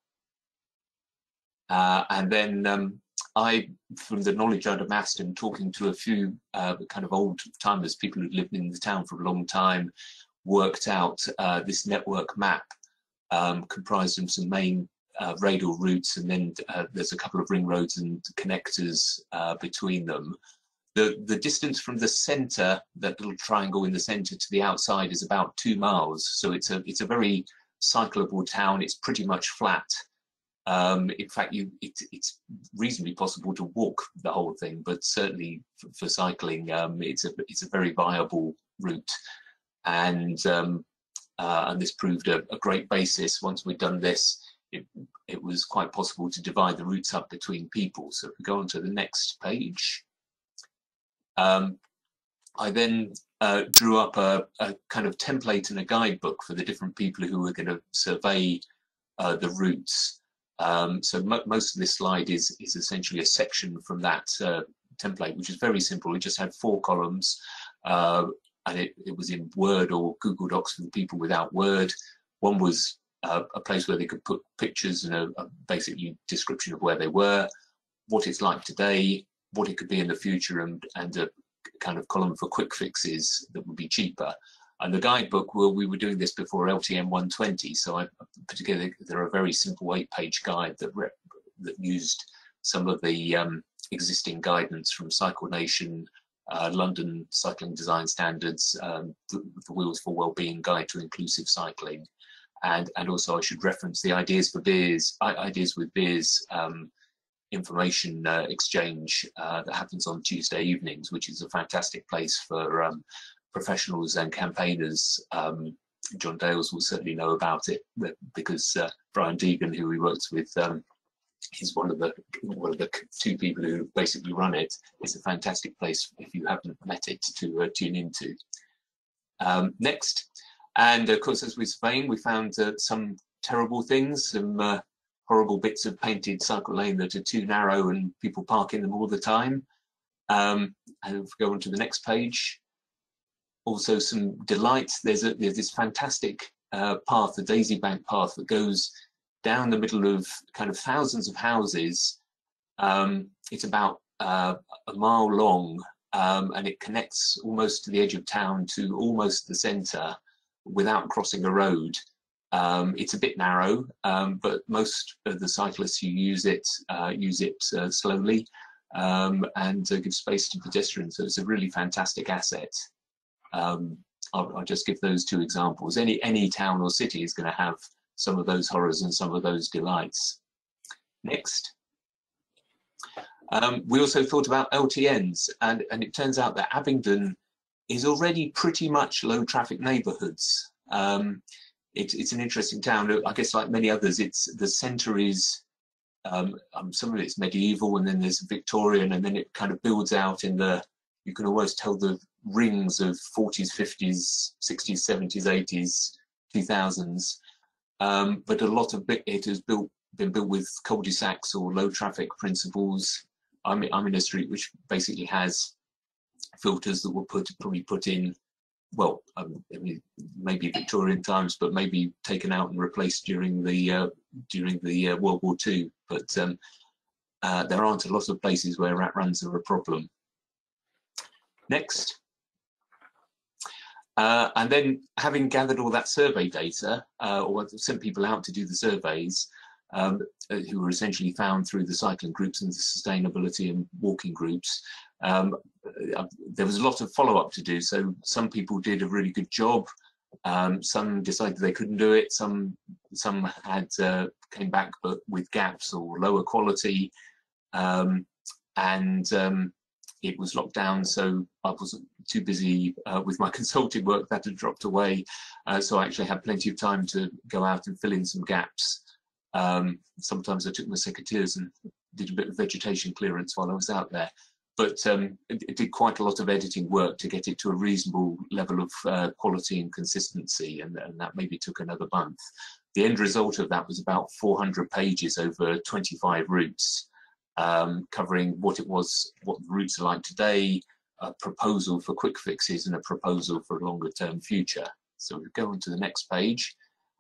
Uh, and then um, I, from the knowledge I'd amassed and talking to a few uh, kind of old timers, people who'd lived in the town for a long time, worked out uh, this network map um, comprised of some main uh, radial routes, and then uh, there's a couple of ring roads and connectors uh, between them. The, the distance from the center, that little triangle in the center to the outside is about two miles. So it's a, it's a very cyclable town. It's pretty much flat. Um, in fact, you, it, it's reasonably possible to walk the whole thing, but certainly for, for cycling, um, it's a it's a very viable route, and um, uh, and this proved a, a, great basis. Once we'd done this, it, it was quite possible to divide the routes up between people. So if we go on to the next page, um, I then uh, drew up a, a, kind of template and a guidebook for the different people who were going to survey uh, the routes. Um, so mo most of this slide is, is essentially a section from that uh, template, which is very simple. It just had four columns uh, and it, it was in Word or Google Docs for the people without Word. One was uh, a place where they could put pictures and a, a basically description of where they were, what it's like today, what it could be in the future, and and a kind of column for quick fixes that would be cheaper. And the guidebook, well, we were doing this before LTN 120, so I put together there a very simple eight-page guide that that used some of the um, existing guidance from Cycle Nation, uh, London Cycling Design Standards, um, the, the, Wheels for Wellbeing Guide to Inclusive Cycling, and and also I should reference the ideas for beers ideas with beers um, information uh, exchange uh, that happens on Tuesday evenings, which is a fantastic place for um, professionals and campaigners. Um, John Dales will certainly know about it because uh, Brian Deegan, who he works with, um, he's one of the one of the two people who basically run it. It's a fantastic place if you haven't met it to uh, tune into. Um, next, and of course, as we surveying, we found uh, some terrible things, some uh, horrible bits of painted cycle lane that are too narrow and people park in them all the time. Um, and if we go on to the next page, also some delights. There's, a, there's this fantastic uh, path, the Daisy Bank path that goes down the middle of kind of thousands of houses. Um, it's about uh, a mile long um, and it connects almost to the edge of town to almost the center without crossing a road. Um, it's a bit narrow, um, but most of the cyclists who use it uh, use it uh, slowly um, and uh, give space to pedestrians. So it's a really fantastic asset. Um, I'll, I'll, just give those two examples. Any any town or city is going to have some of those horrors and some of those delights. Next. Um, we also thought about LTNs, and, and it turns out that Abingdon is already pretty much low traffic neighborhoods. Um, it, it's an interesting town. I guess like many others, it's the center is um, um, some of it's medieval and then there's Victorian and then it kind of builds out in the, you can almost tell the rings of 40s, 50s, 60s, 70s, 80s, 2000s. Um, but a lot of it is built been built with cul-de-sacs or low traffic principles. I'm, I'm in a street which basically has filters that were put probably put in well, um, I mean, maybe Victorian times, but maybe taken out and replaced during the uh, during the uh, World War II. But um, uh, there aren't a lot of places where rat runs are a problem. Next. Uh, and then having gathered all that survey data, uh, or sent people out to do the surveys, um, uh, who were essentially found through the cycling groups and the sustainability and walking groups, um, uh, there was a lot of follow-up to do. So some people did a really good job. Um, some decided they couldn't do it. Some some had uh, came back but with gaps or lower quality, um, and um, it was locked down. So I wasn't too busy uh, with my consulting work that had dropped away. Uh, so I actually had plenty of time to go out and fill in some gaps. Um, sometimes I took my secateurs and did a bit of vegetation clearance while I was out there but um, it, it, did quite a lot of editing work to get it to a reasonable level of uh, quality and consistency, and, and, that maybe took another month. The end result of that was about 400 pages over 25 routes, um, covering what it was, what the routes are like today, a proposal for quick fixes, and a proposal for a longer term future. So we go on to the next page,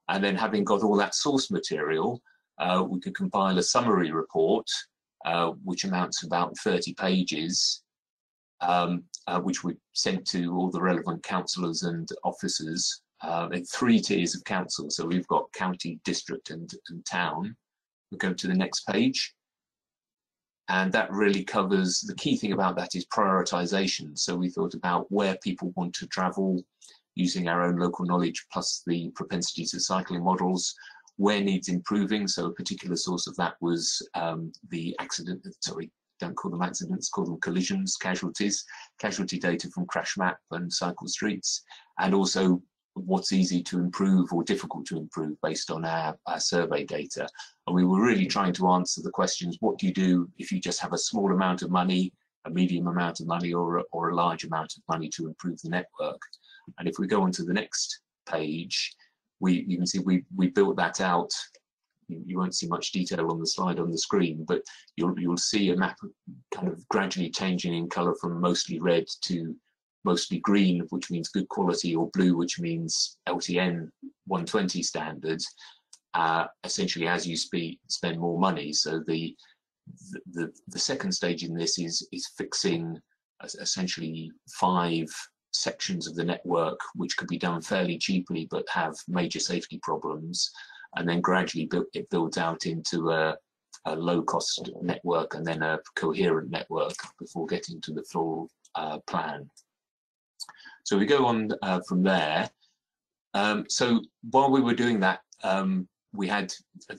and then having got all that source material, uh, we could compile a summary report uh, which amounts to about 30 pages, um, uh, which we sent to all the relevant councillors and officers uh, in three tiers of council. So we've got county, district and, and town. We go to the next page. And that really covers, the key thing about that is prioritisation. So we thought about where people want to travel using our own local knowledge plus the propensity to cycling models, where needs improving. So a particular source of that was um, the accident, sorry, don't call them accidents, call them collisions, casualties, casualty data from Crash Map and Cycle Streets, and also what's easy to improve or difficult to improve based on our, our survey data. And we were really trying to answer the questions, what do you do if you just have a small amount of money, a medium amount of money or, or a large amount of money to improve the network? And if we go on to the next page, we you can see we we built that out. You, won't see much detail on the slide on the screen but you'll you'll see a map kind of gradually changing in color from mostly red to mostly green which means good quality or blue which means LTN 120 standards uh, essentially as you speed, spend more money. So the, the the second stage in this is is fixing essentially five sections of the network which could be done fairly cheaply but have major safety problems and then gradually build, it builds out into a, a, low cost network and then a coherent network before getting to the full uh, plan. So we go on uh, from there. Um, so while we were doing that, um, we had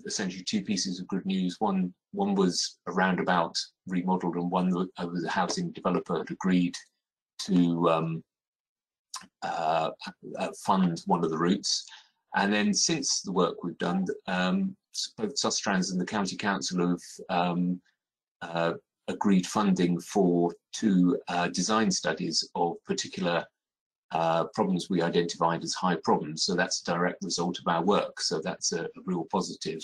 essentially two pieces of good news. One one was a roundabout remodeled, and one was a housing developer had agreed to um, uh, uh, fund one of the routes. And then since the work we've done, um, both Sustrans and the County Council have um, uh, agreed funding for two uh, design studies of particular uh, problems we identified as high problems. So that's a direct result of our work. So that's a, a real positive.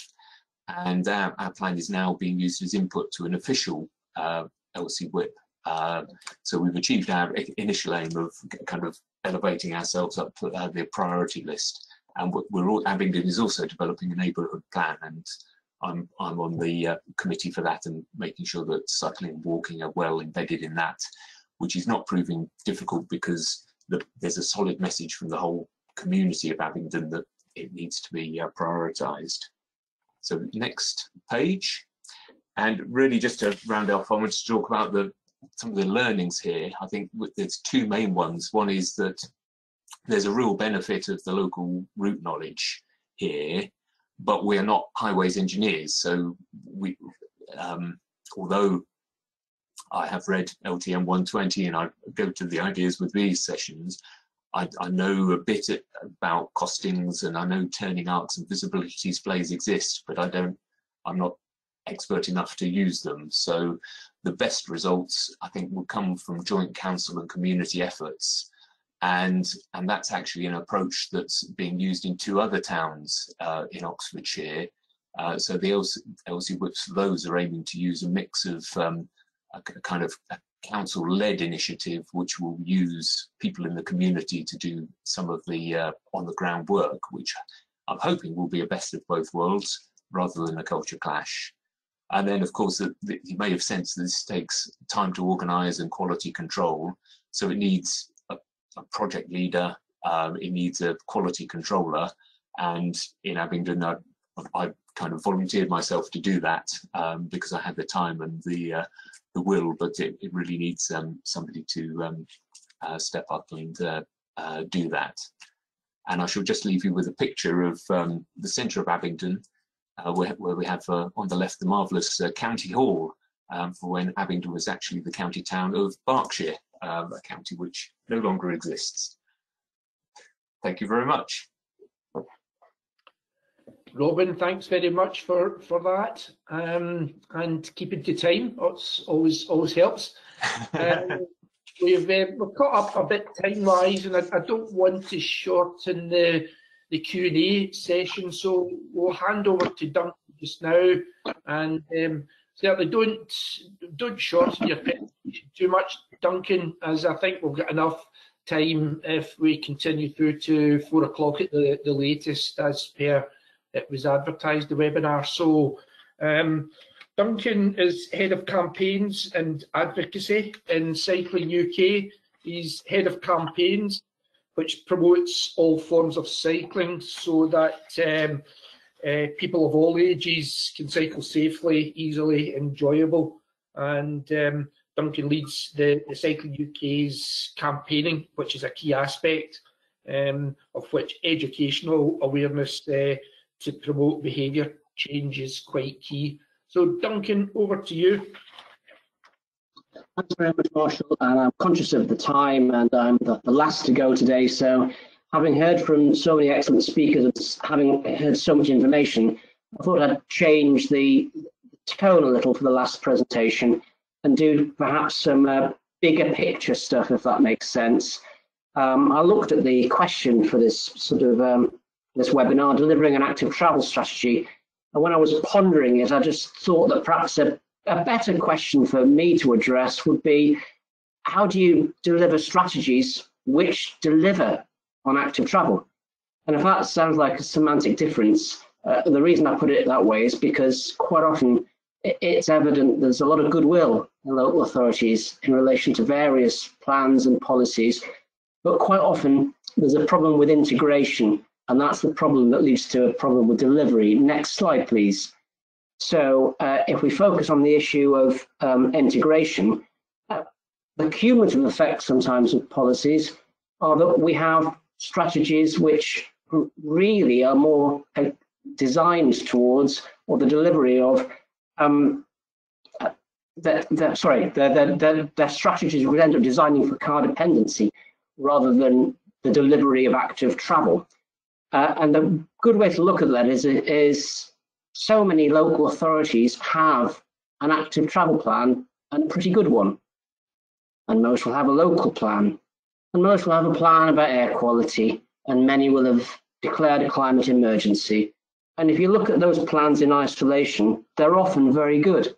And our, our, plan is now being used as input to an official uh, LCWIP. Uh, so we've achieved our initial aim of kind of elevating ourselves up to uh, the priority list. And we're all, Abingdon is also developing a neighbourhood plan, and I'm I'm on the uh, committee for that and making sure that cycling and walking are well embedded in that, which is not proving difficult because the, there's a solid message from the whole community of Abingdon that it needs to be uh, prioritised. So next page. And really just to round off, I wanted to talk about the some of the learnings here, I think there's two main ones. One is that there's a real benefit of the local route knowledge here, but we are not highways engineers. So we, um, although I have read LTN 120 and I go to the ideas with these sessions, I, I, know a bit about costings and I know turning arcs and visibility splays exist, but I don't, I'm not expert enough to use them. So the best results, I think, will come from joint council and community efforts. And, and that's actually an approach that's being used in two other towns uh, in Oxfordshire. Uh, so the LCWIPs those are aiming to use a mix of um, a, a kind of a council-led initiative, which will use people in the community to do some of the uh, on-the-ground work, which I'm hoping will be a best of both worlds rather than a culture clash. And then, of course, the, the, you may have sensed that this takes time to organise and quality control. So it needs a, a project leader, um, it needs a quality controller, and in Abingdon, I, I kind of volunteered myself to do that um, because I had the time and the uh, the will, but it, it really needs um, somebody to um, uh, step up and uh, uh, do that. And I shall just leave you with a picture of um, the centre of Abingdon, where, where, we have uh, on the left the marvellous uh, County Hall um, for when Abingdon was actually the county town of Berkshire, um, a county which no longer exists. Thank you very much. Robin, thanks very much for for that um, and keeping to time. It's always always helps. Um, we've uh, we've caught up a bit time wise, and I, I, don't want to shorten the the Q and A session, so we'll hand over to Duncan just now, and um, certainly don't don't shorten your presentation too much, Duncan, as I think we've got enough time if we continue through to four o'clock at the the latest, as per it was advertised, the webinar. So um, Duncan is head of campaigns and advocacy in Cycling UK. He's head of campaigns, which promotes all forms of cycling so that um, uh, people of all ages can cycle safely, easily, enjoyable. And um, Duncan leads the, the Cycling UK's campaigning, which is a key aspect um, of which educational awareness uh, to promote behaviour change is quite key. So Duncan, over to you. Thanks very much, Marshall. And I'm conscious of the time and I'm the, the last to go today. So having heard from so many excellent speakers and having heard so much information, I thought I'd change the tone a little for the last presentation and do perhaps some uh, bigger picture stuff, if that makes sense. Um, I looked at the question for this sort of um, this webinar, delivering an active travel strategy. And when I was pondering it, I just thought that perhaps a, a better question for me to address would be, how do you deliver strategies which deliver on active travel? And if that sounds like a semantic difference, uh, the reason I put it that way is because quite often it's evident there's a lot of goodwill in local authorities in relation to various plans and policies, but quite often there's a problem with integration and that's the problem that leads to a problem with delivery. Next slide, please. So uh, if we focus on the issue of um, integration, uh, the cumulative effects sometimes of policies are that we have strategies which really are more uh, designed towards or the delivery of um, uh, that, that sorry, the, the, strategies would end up designing for car dependency rather than the delivery of active travel. Uh, and the good way to look at that is, is so many local authorities have an active travel plan and a pretty good one. And most will have a local plan. And most will have a plan about air quality, and many will have declared a climate emergency. And if you look at those plans in isolation, they're often very good.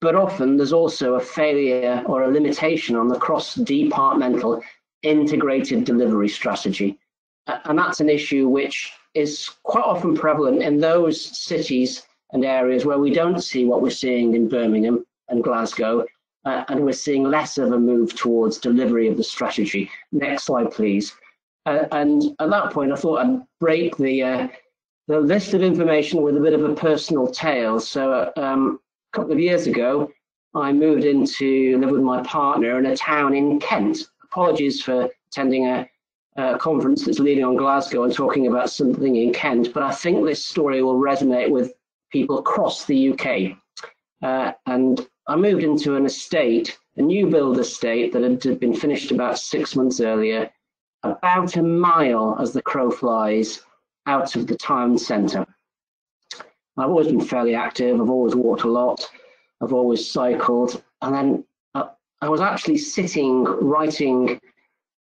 But often there's also a failure or a limitation on the cross-departmental integrated delivery strategy and that's an issue which is quite often prevalent in those cities and areas where we don't see what we're seeing in Birmingham and Glasgow, uh, and we're seeing less of a move towards delivery of the strategy. Next slide, please. Uh, and at that point, I thought I'd break the uh, the list of information with a bit of a personal tale. So um, a couple of years ago, I moved into live with my partner in a town in Kent. Apologies for attending a uh, conference that's leading on Glasgow and talking about something in Kent, but I think this story will resonate with people across the UK. Uh, and I moved into an estate, a new build estate that had been finished about six months earlier, about a mile as the crow flies out of the town centre. I've always been fairly active, I've always walked a lot, I've always cycled, and then uh, I was actually sitting writing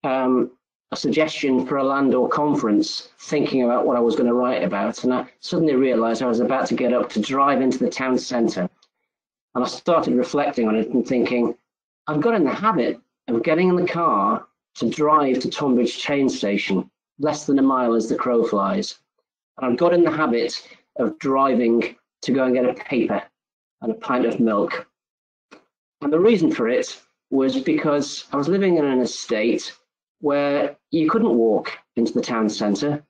um, a suggestion for a Landor conference, thinking about what I was going to write about, and I suddenly realised I was about to get up to drive into the town centre. And I started reflecting on it and thinking, I've got in the habit of getting in the car to drive to Tonbridge train station, less than a mile as the crow flies. And I've got in the habit of driving to go and get a paper and a pint of milk. And the reason for it was because I was living in an estate where you couldn't walk into the town centre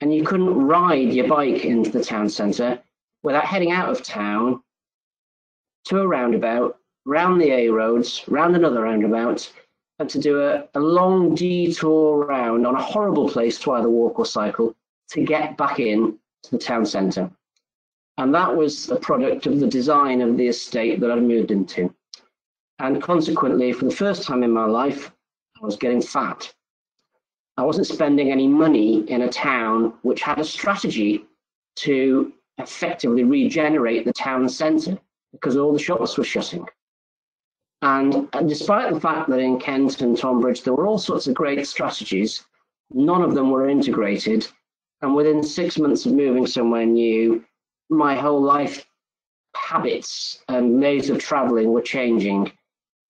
and you couldn't ride your bike into the town centre without heading out of town to a roundabout, round the A roads, round another roundabout, and to do a, a long detour round on a horrible place to either walk or cycle to get back in to the town centre. And that was a product of the design of the estate that I'd moved into. And consequently, for the first time in my life, I was getting fat. I wasn't spending any money in a town which had a strategy to effectively regenerate the town centre because all the shops were shutting. And, and despite the fact that in Kent and Tonbridge there were all sorts of great strategies, none of them were integrated. And within six months of moving somewhere new, my whole life habits and ways of traveling were changing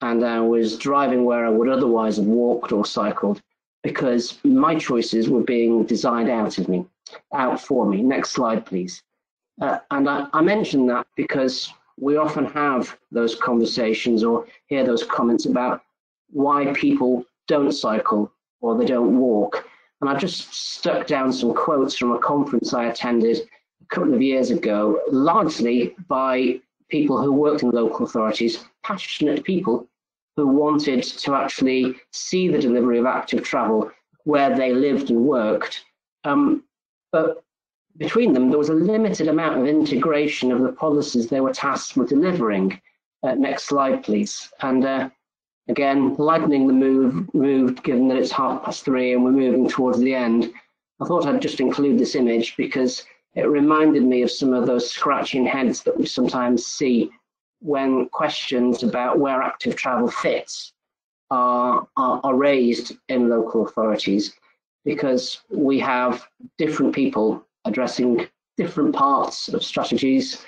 and I was driving where I would otherwise have walked or cycled because my choices were being designed out of me, out for me. Next slide, please. Uh, and I, I mention that because we often have those conversations or hear those comments about why people don't cycle or they don't walk. And I've just stuck down some quotes from a conference I attended a couple of years ago, largely by people who worked in local authorities, passionate people who wanted to actually see the delivery of active travel where they lived and worked. Um, but between them, there was a limited amount of integration of the policies they were tasked with delivering. Uh, next slide, please. And uh, again, lightening the move, moved, given that it's half past three and we're moving towards the end. I thought I'd just include this image because it reminded me of some of those scratching heads that we sometimes see when questions about where active travel fits are, are, are raised in local authorities because we have different people addressing different parts of strategies,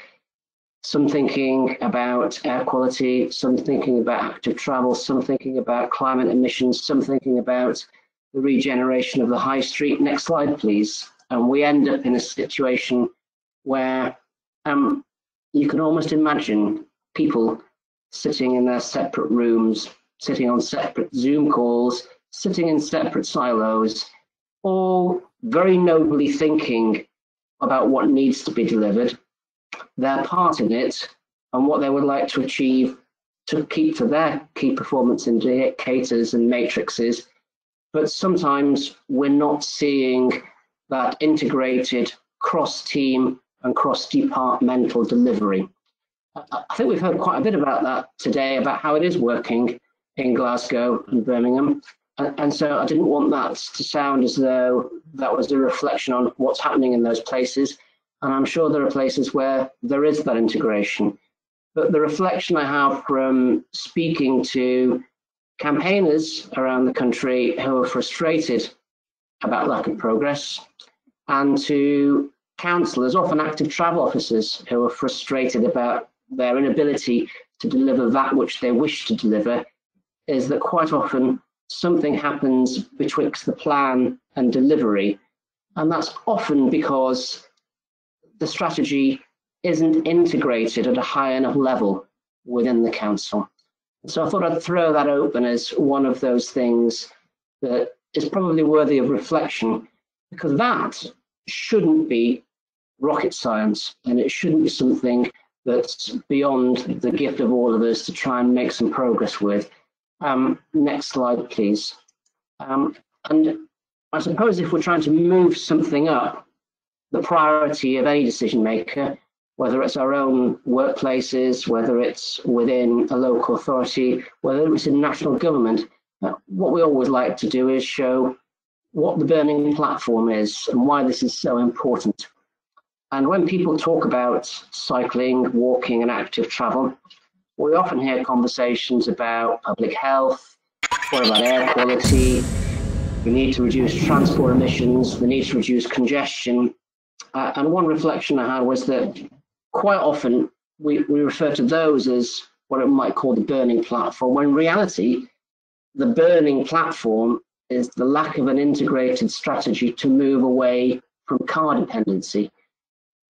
some thinking about air quality, some thinking about active travel, some thinking about climate emissions, some thinking about the regeneration of the high street. Next slide, please. And we end up in a situation where um, you can almost imagine people sitting in their separate rooms, sitting on separate Zoom calls, sitting in separate silos, all very nobly thinking about what needs to be delivered, their part in it, and what they would like to achieve to keep to their key performance indicators and matrices. But sometimes we're not seeing that integrated cross team and cross departmental delivery. I think we've heard quite a bit about that today, about how it is working in Glasgow and Birmingham. And, and, so I didn't want that to sound as though that was a reflection on what's happening in those places. And I'm sure there are places where there is that integration. But the reflection I have from speaking to campaigners around the country who are frustrated about lack of progress and to councillors, often active travel officers, who are frustrated about their inability to deliver that which they wish to deliver is that quite often something happens betwixt the plan and delivery. And that's often because the strategy isn't integrated at a high enough level within the council. So I thought I'd throw that open as one of those things that is probably worthy of reflection because that shouldn't be rocket science and it shouldn't be something that's beyond the gift of all of us to try and make some progress with. Um, next slide, please. Um, and I suppose if we're trying to move something up, the priority of any decision maker, whether it's our own workplaces, whether it's within a local authority, whether it's in national government, uh, what we always like to do is show what the burning platform is and why this is so important. And when people talk about cycling, walking, and active travel, we often hear conversations about public health, what about air quality, we need to reduce transport emissions, we need to reduce congestion. Uh, and one reflection I had was that quite often we, we refer to those as what it might call the burning platform, when in reality, the burning platform is the lack of an integrated strategy to move away from car dependency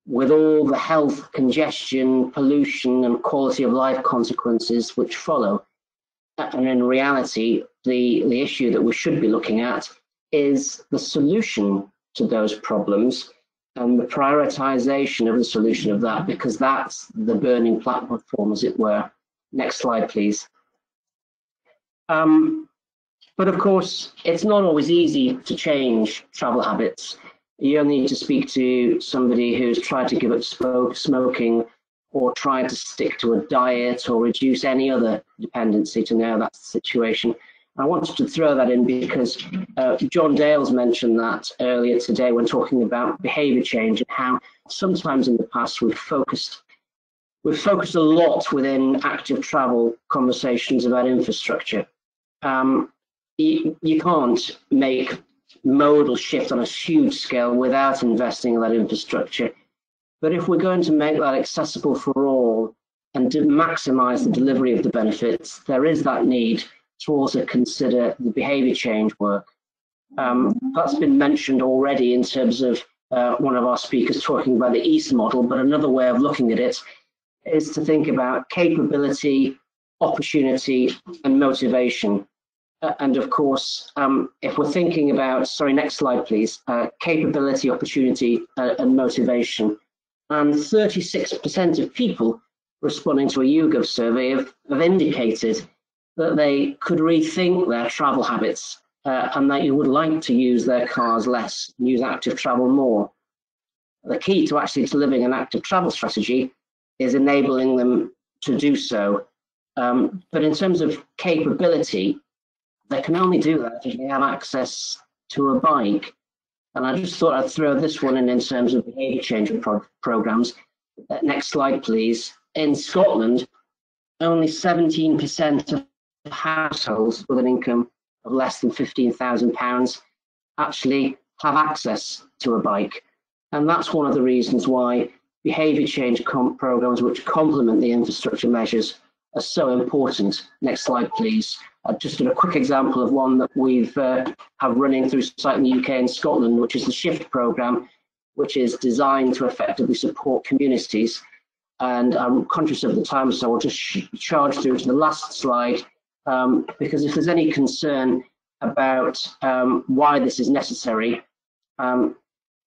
with all the health, congestion, pollution, and quality of life consequences which follow. And in reality, the, the issue that we should be looking at is the solution to those problems and the prioritization of the solution of that, because that's the burning platform, as it were. Next slide, please. Um, but of course, it's not always easy to change travel habits. You only need to speak to somebody who's tried to give up smoking or tried to stick to a diet or reduce any other dependency to know that's the situation. I wanted to throw that in because uh, John Dales mentioned that earlier today when talking about behaviour change and how sometimes in the past we've focused we've focused a lot within active travel conversations about infrastructure. Um, you, you can't make modal shift on a huge scale without investing in that infrastructure. But if we're going to make that accessible for all and to maximize the delivery of the benefits, there is that need to also consider the behavior change work. Um, that's been mentioned already in terms of uh, one of our speakers talking about the EAST model, but another way of looking at it is to think about capability, opportunity, and motivation. Uh, and of course, um, if we're thinking about, sorry, next slide, please, uh, capability, opportunity, uh, and motivation, and 36% of people responding to a YouGov survey have, have indicated that they could rethink their travel habits uh, and that you would like to use their cars less, use active travel more. The key to actually living an active travel strategy is enabling them to do so. Um, but in terms of capability, they can only do that if they have access to a bike. And I just thought I'd throw this one in in terms of behaviour change pro programs. Uh, next slide, please. In Scotland, only 17% of households with an income of less than £15,000 actually have access to a bike. And that's one of the reasons why behaviour change programs which complement the infrastructure measures are so important. Next slide, please. Uh, just a quick example of one that we've uh, have running through site in the UK and Scotland, which is the SHIFT programme, which is designed to effectively support communities. And I'm conscious of the time, so I'll just charge through to the last slide, um, because if there's any concern about um, why this is necessary, um,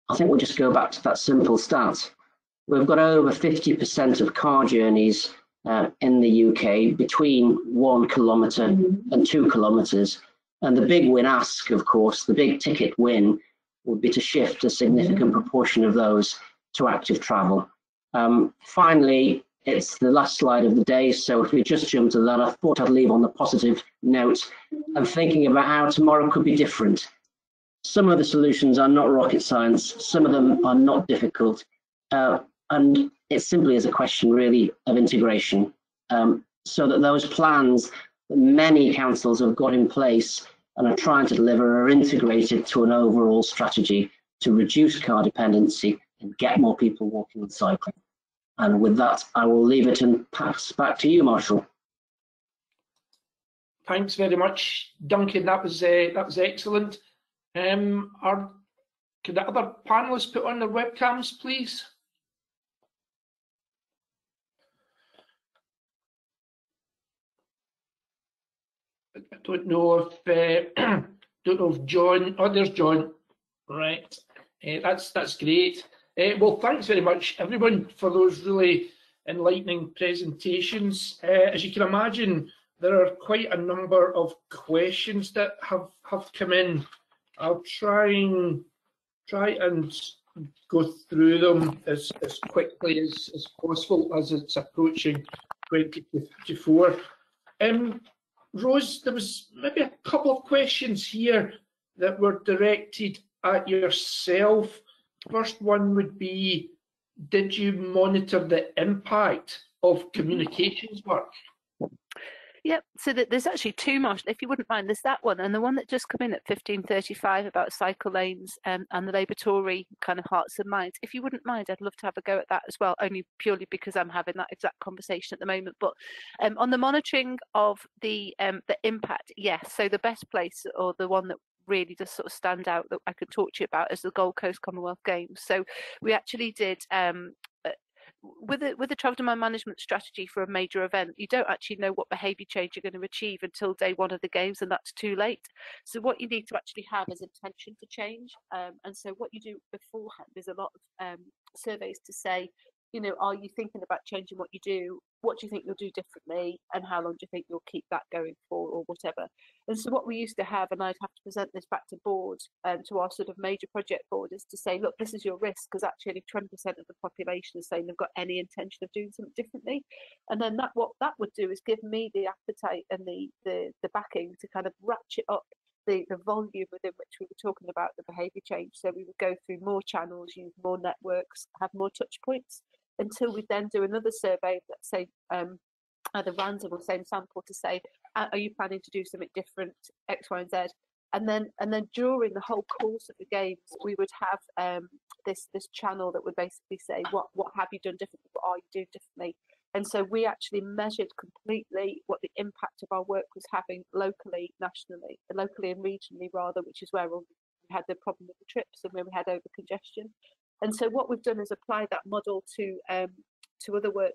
I think we'll just go back to that simple stat. We've got over 50% of car journeys uh, in the UK between one kilometre and two kilometres. And the big win ask, of course, the big ticket win would be to shift a significant proportion of those to active travel. Um, finally, it's the last slide of the day, so if we just jump to that, I thought I'd leave on the positive note and thinking about how tomorrow could be different. Some of the solutions are not rocket science, some of them are not difficult, uh, and it simply is a question really of integration um, so that those plans that many councils have got in place and are trying to deliver are integrated to an overall strategy to reduce car dependency and get more people walking and cycling. And with that, I will leave it and pass back to you, Marshall. Thanks very much, Duncan. That was uh, that was excellent. Um, are, could the other panelists put on their webcams, please? I don't know if uh, don't know if John. Oh, there's John. Right, uh, that's that's great. Uh, well, thanks very much, everyone, for those really enlightening presentations. Uh, as you can imagine, there are quite a number of questions that have have come in. I'll try and try and go through them as, as quickly as, as possible as it's approaching 2024. Um, Rose, there was maybe a couple of questions here that were directed at yourself. First one would be, did you monitor the impact of communications work? Yep. So that there's actually two, Marshall, if you wouldn't mind. There's that one and the one that just come in at 1535 about cycle lanes um, and the Labour Tory kind of hearts and minds. If you wouldn't mind, I'd love to have a go at that as well, only purely because I'm having that exact conversation at the moment. But um, on the monitoring of the um, the impact, yes. So the best place or the one that really does sort of stand out that I could talk to you about is the Gold Coast Commonwealth Games. So we actually did um, with a with a travel demand management strategy for a major event, you don't actually know what behaviour change you're going to achieve until day one of the games, and that's too late. So what you need to actually have is intention to change, um, and so what you do beforehand. There's a lot of um, surveys to say you know, are you thinking about changing what you do? What do you think you'll do differently? And how long do you think you'll keep that going for or whatever? And so what we used to have, and I'd have to present this back to board um, to our sort of major project board is to say, look, this is your risk because actually 20% of the population is saying they've got any intention of doing something differently. And then that what that would do is give me the appetite and the the, the backing to kind of ratchet up the, the volume within which we were talking about the behaviour change. So we would go through more channels, use more networks, have more touch points until we then do another survey, let's say um, either random or same sample to say, are you planning to do something different, X, Y, and Z? And then, and then during the whole course of the games, we would have um, this this channel that would basically say, what what have you done differently? What are you doing differently? And so we actually measured completely what the impact of our work was having locally, nationally, locally and regionally rather, which is where we had the problem with the trips and where we had over congestion. And so what we've done is apply that model to um, to other work.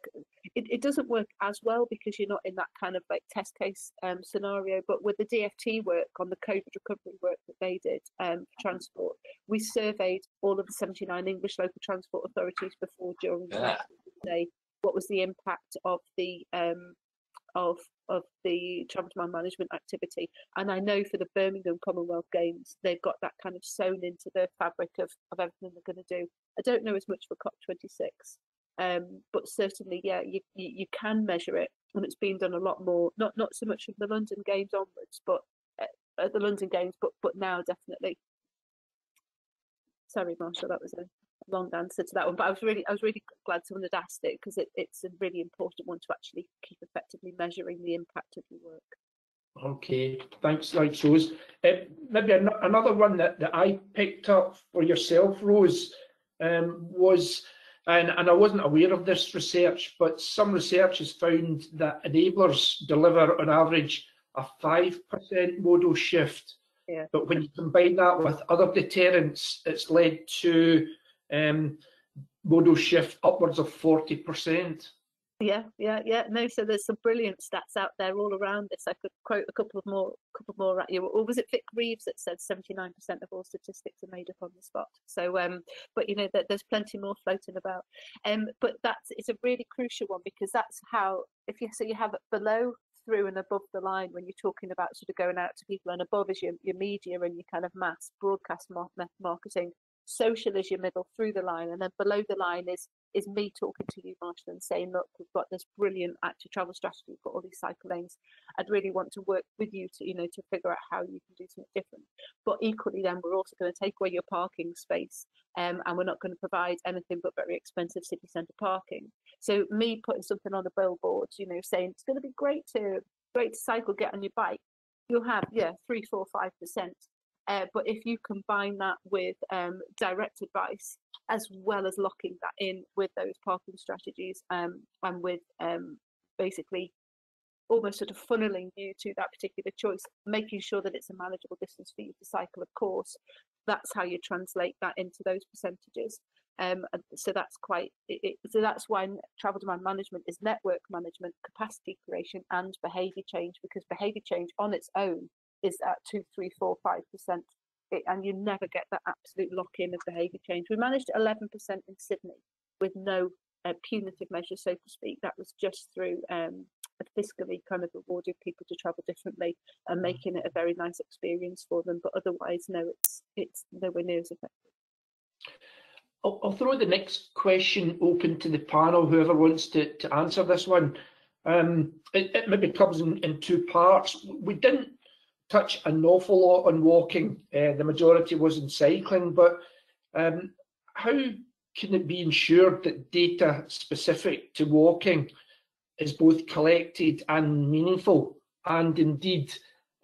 It, it doesn't work as well because you're not in that kind of like test case um, scenario. But with the DFT work on the COVID recovery work that they did um, for transport, we surveyed all of the 79 English local transport authorities before, during, yeah. the day. What was the impact of the um, of of the demand management activity. And I know for the Birmingham Commonwealth Games, they've got that kind of sewn into the fabric of, of everything they're going to do. I don't know as much for COP26, um, but certainly, yeah, you, you, you can measure it, and it's been done a lot more. Not not so much from the London Games onwards, but uh, at the London Games, but but now definitely. Sorry, Marshall, that was a long answer to that one, but I was really I was really glad someone had asked it because it, it's a really important one to actually keep effectively measuring the impact of your work. Okay, thanks, like Rose. Uh, maybe an another one that, that I picked up for yourself, Rose, um, was, and, and I wasn't aware of this research, but some research has found that enablers deliver on average a 5% modal shift. Yeah. But when you combine that with other deterrents, it's led to um, modal shift upwards of 40%. Yeah, yeah, yeah. No, so there's some brilliant stats out there all around this. I could quote a couple of more, couple more at you. Or was it Vic Reeves that said 79% of all statistics are made up on the spot? So, um, but you know, that there's plenty more floating about. Um, but that's it's a really crucial one because that's how if you so you have it below through and above the line when you're talking about sort of going out to people and above is your, your media and your kind of mass broadcast marketing social is your middle through the line and then below the line is is me talking to you marshall and saying look we've got this brilliant active travel strategy. We've got all these cycle lanes. I'd really want to work with you to you know to figure out how you can do something different. But equally then we're also going to take away your parking space um, and we're not going to provide anything but very expensive city centre parking. So me putting something on the billboard you know saying it's going to be great to great to cycle get on your bike you'll have yeah three four five percent uh, but if you combine that with um, direct advice, as well as locking that in with those parking strategies um, and with um, basically almost sort of funneling you to that particular choice, making sure that it's a manageable distance for you to cycle, of course, that's how you translate that into those percentages. Um, so that's quite it, so that's why travel demand management is network management, capacity creation, and behaviour change because behaviour change on its own is at two, three, four, five percent, and you never get that absolute lock-in of behaviour change. We managed 11% in Sydney with no uh, punitive measure, so to speak. That was just through um, fiscally kind of rewarding people to travel differently and mm. making it a very nice experience for them. But otherwise, no, it's it's nowhere near as effective. I'll, I'll throw the next question open to the panel, whoever wants to, to answer this one. Um, it, it maybe comes in, in two parts. We didn't touch an awful lot on walking. Uh, the majority was in cycling, but um, how can it be ensured that data specific to walking is both collected and meaningful? And indeed,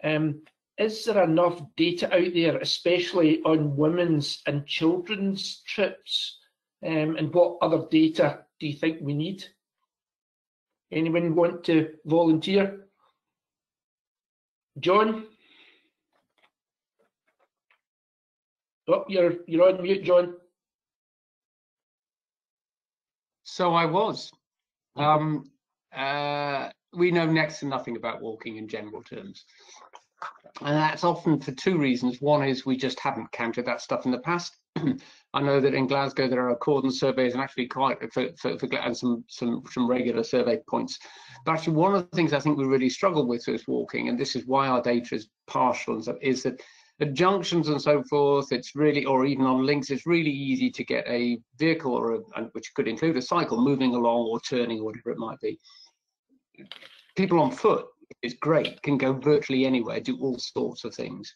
um, is there enough data out there, especially on women's and children's trips? Um, and what other data do you think we need? Anyone want to volunteer? John? Oh, you're you're on mute, John. So I was. Um, uh, we know next to nothing about walking in general terms. And that's often for two reasons. One is we just haven't counted that stuff in the past. I know that in Glasgow there are accordance surveys and actually quite for, for, for, and some, some some regular survey points. But actually, one of the things I think we really struggle with is walking, and this is why our data is partial and stuff, is that at junctions and so forth, it's really, or even on links, it's really easy to get a vehicle or a, which could include a cycle moving along or turning or whatever it might be. People on foot is great, can go virtually anywhere, do all sorts of things.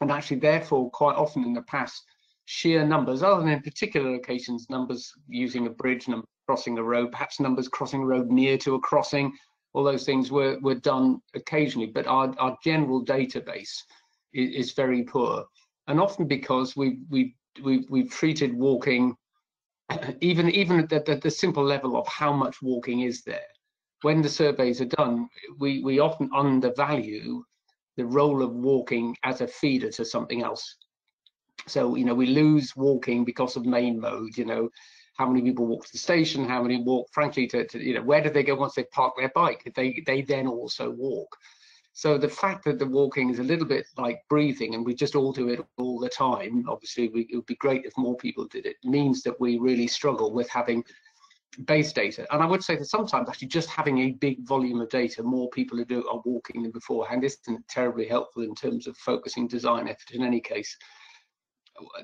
And actually, therefore, quite often in the past, sheer numbers, other than in particular locations, numbers using a bridge, numbers crossing a road, perhaps numbers crossing a road near to a crossing, all those things were, were done occasionally, but our, our general database is, very poor, and often because we we we we've treated walking, even even at the, the simple level of how much walking is there. When the surveys are done, we we often undervalue the role of walking as a feeder to something else. So you know we lose walking because of main mode. You know how many people walk to the station, how many walk, frankly, to, to you know where do they go once they park their bike? They they then also walk. So the fact that the walking is a little bit like breathing and we just all do it all the time, obviously we, it would be great if more people did it, means that we really struggle with having base data. And I would say that sometimes actually just having a big volume of data, more people who do are walking than beforehand isn't terribly helpful in terms of focusing design effort in any case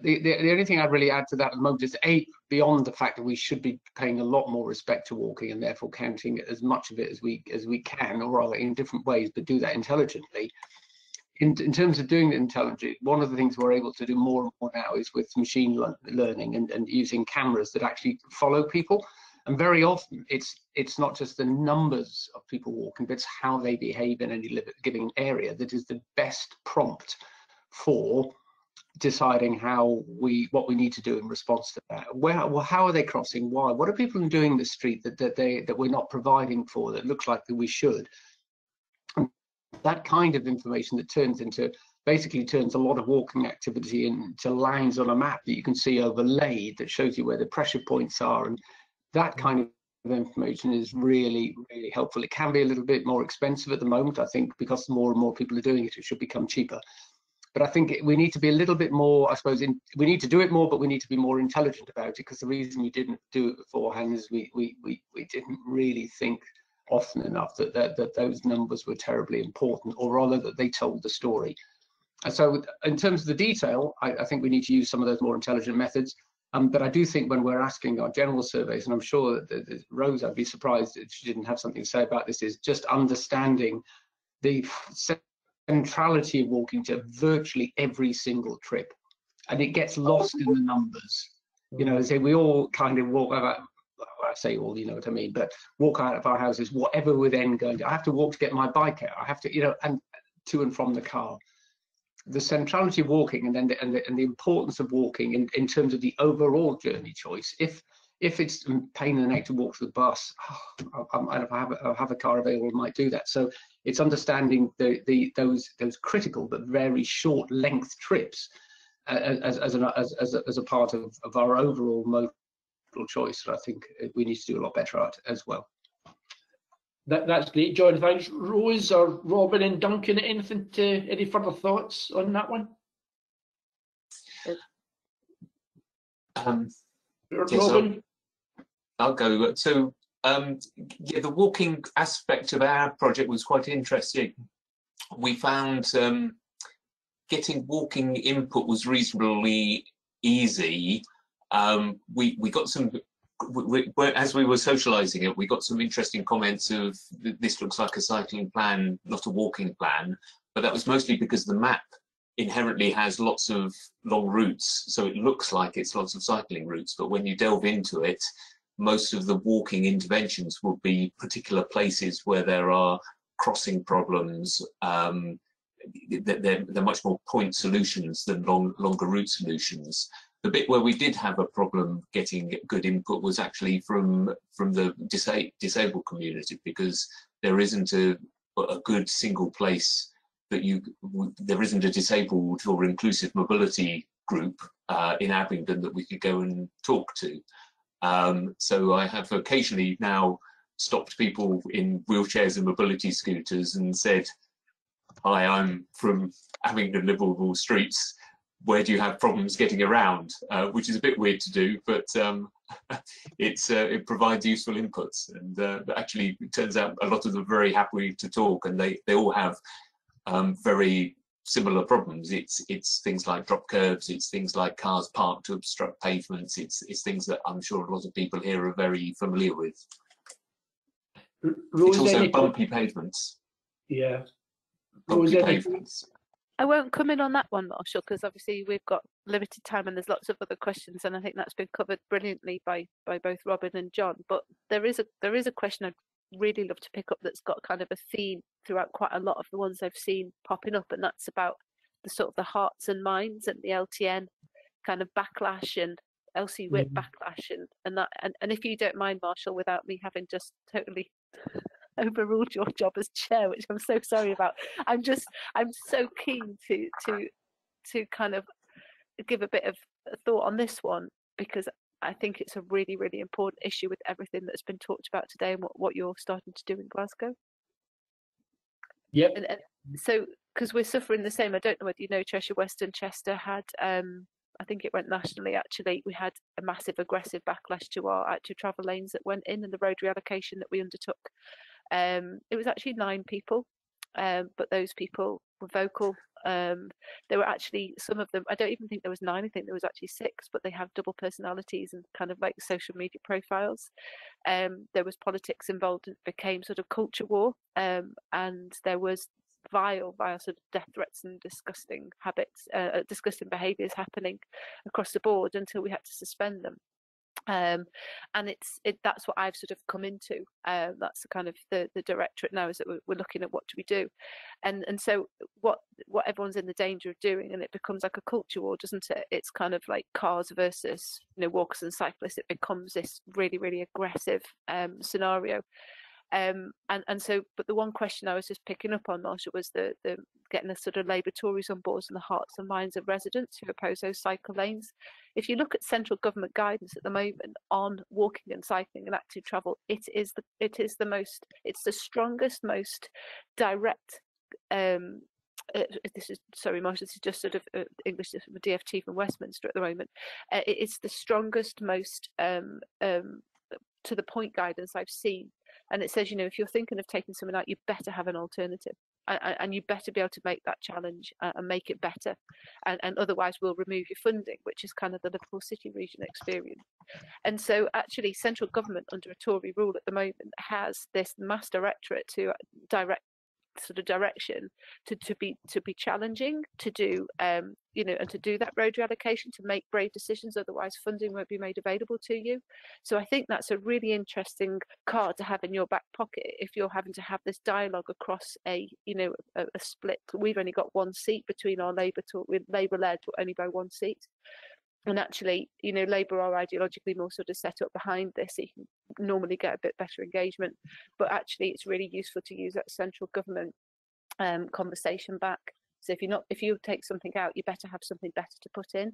the, the, the only thing I'd really add to that at the moment is a beyond the fact that we should be paying a lot more respect to walking and therefore counting as much of it as we as we can, or rather in different ways, but do that intelligently. In, in terms of doing it intelligently, one of the things we're able to do more and more now is with machine learning and, and using cameras that actually follow people. And very often it's it's not just the numbers of people walking, but it's how they behave in any given area that is the best prompt for deciding how we what we need to do in response to that? Where well how are they crossing? Why? What are people doing in the street that, that they that we're not providing for that looks like that we should? That kind of information that turns into basically turns a lot of walking activity into lines on a map that you can see overlaid that shows you where the pressure points are and that mm. kind of information is really really helpful. It can be a little bit more expensive at the moment i think because more and more people are doing it it should become cheaper but I think we need to be a little bit more, I suppose, in, we need to do it more, but we need to be more intelligent about it because the reason we didn't do it beforehand is we we we, we didn't really think often enough that, that that those numbers were terribly important, or rather that they told the story. And so, in terms of the detail, I, I think we need to use some of those more intelligent methods. Um, but I do think when we're asking our general surveys, and I'm sure that, that Rose, I'd be surprised if she didn't have something to say about this, is just understanding the centrality of walking to virtually every single trip and it gets lost in the numbers you know say we all kind of walk uh, about I say all, you know what I mean, but walk out of our houses, whatever we're then going to, I have to walk to get my bike out. I have to, you know, and to and from the car. The centrality of walking and then the, and the, and the importance of walking in, in terms of the overall journey choice. If if it's pain in the neck to walk to the bus, oh, I, if I have, a, I have a car available, I might do that. So it's understanding the, the those those critical but very short length trips uh, as as, an, as, as, a, as a part of, of our overall modal choice. And I think we need to do a lot better at as well. That, that's great, John. Thanks, Rose or Robin and Duncan. Anything to any further thoughts on that one? Um, Robin. I'll go. So um, yeah, the walking aspect of our project was quite interesting. We found um, getting walking input was reasonably easy. Um, we we got some we, we, as we were socializing it, we got some interesting comments of this looks like a cycling plan, not a walking plan. But that was mostly because the map inherently has lots of long routes, so it looks like it's lots of cycling routes. But when you delve into it, most of the walking interventions would be particular places where there are crossing problems. Um, they're, they're much more point solutions than long, longer route solutions. The bit where we did have a problem getting good input was actually from from the disa disabled community because there isn't a, a good single place that you there isn't a disabled or inclusive mobility group uh, in Abingdon that we could go and talk to. Um, so I have occasionally now stopped people in wheelchairs and mobility scooters and said, hi, I'm from Abingdon Liveable Streets. Where do you have problems getting around? Uh, which is a bit weird to do, but um, it's uh, it provides useful inputs. And uh, actually, it turns out a lot of them are very happy to talk, and they they all have um, very similar problems. It's it's things like drop kerbs, it's things like cars parked to obstruct pavements, it's it's things that I'm sure a lot of people here are very familiar with. Rose, it's also any- bumpy pavements. Yeah. Bumpy Rose, pavements. I won't come in on that one, Marshall, because obviously we've got limited time and there's lots of other questions, and I think that's been covered brilliantly by by both Robin and John. But there is a there is a question I'd really love to pick up that's got kind of a theme throughout quite a lot of the ones I've seen popping up, and that's about the sort of the hearts and minds and the LTN kind of backlash and LCWIP Mhm. backlash and and that and, and if you don't mind, Marshall, without me having just totally overruled your job as chair, which I'm so sorry about. I'm just I'm so keen to to to kind of give a bit of thought on this one because I think it's a really really important issue with everything that's been talked about today and what, what you're starting to do in Glasgow. Yep. And, and so because we're suffering the same, I don't know whether you know Cheshire West and Chester had um I think it went nationally actually. We had a massive aggressive backlash to our active travel lanes that went in and the road reallocation that we undertook. Um, it was actually nine people, um, but those people were vocal. Um, there were actually some of them. I don't even think there was nine. I think there was actually six, but they have double personalities and kind of like social media profiles. Um, there was politics involved. It became sort of culture war, um, and there was vile, vile sort of death threats and disgusting habits, uh, uh, disgusting behaviours happening across the board until we had to suspend them um and it's it that's what i've sort of come into um that's the kind of the the directorate now is that we're, we're looking at what do we do. And and so what what everyone's in the danger of doing and it becomes like a culture war doesn't it? It's kind of like cars versus you know walkers and cyclists. It becomes this really really aggressive um scenario um and and so but the one question i was just picking up on Marshall was the the getting the sort of labour tories on board and the hearts and minds of residents who oppose those cycle lanes if you look at central government guidance at the moment on walking and cycling and active travel it is the it is the most it's the strongest most direct um uh, this is sorry, Marshall, this is just sort of uh, English from DFT from Westminster at the moment. Uh, it- it's the strongest, most um, um, to the point guidance I've seen, and it says, you know, if you're thinking of taking something out, you better have an alternative, and, and- you better be able to make that challenge uh, and make it better, and, and otherwise we'll remove your funding, which is kind of the Liverpool City region experience. And so, actually, central government under a Tory rule at the moment has this mass directorate to direct sort of direction to, to be to be challenging to do um you know and to do that road reallocation to make brave decisions otherwise funding won't be made available to you. So i think that's a really interesting card to have in your back pocket if you're having to have this dialogue across a you know a, a split. We've only got one seat between our labour talk with labour led only by one seat and actually you know labour are ideologically more sort of set up behind this so you can normally get a bit better engagement but actually it's really useful to use that central government um, conversation back. So if you're not, if you take something out, you better have something better to put in.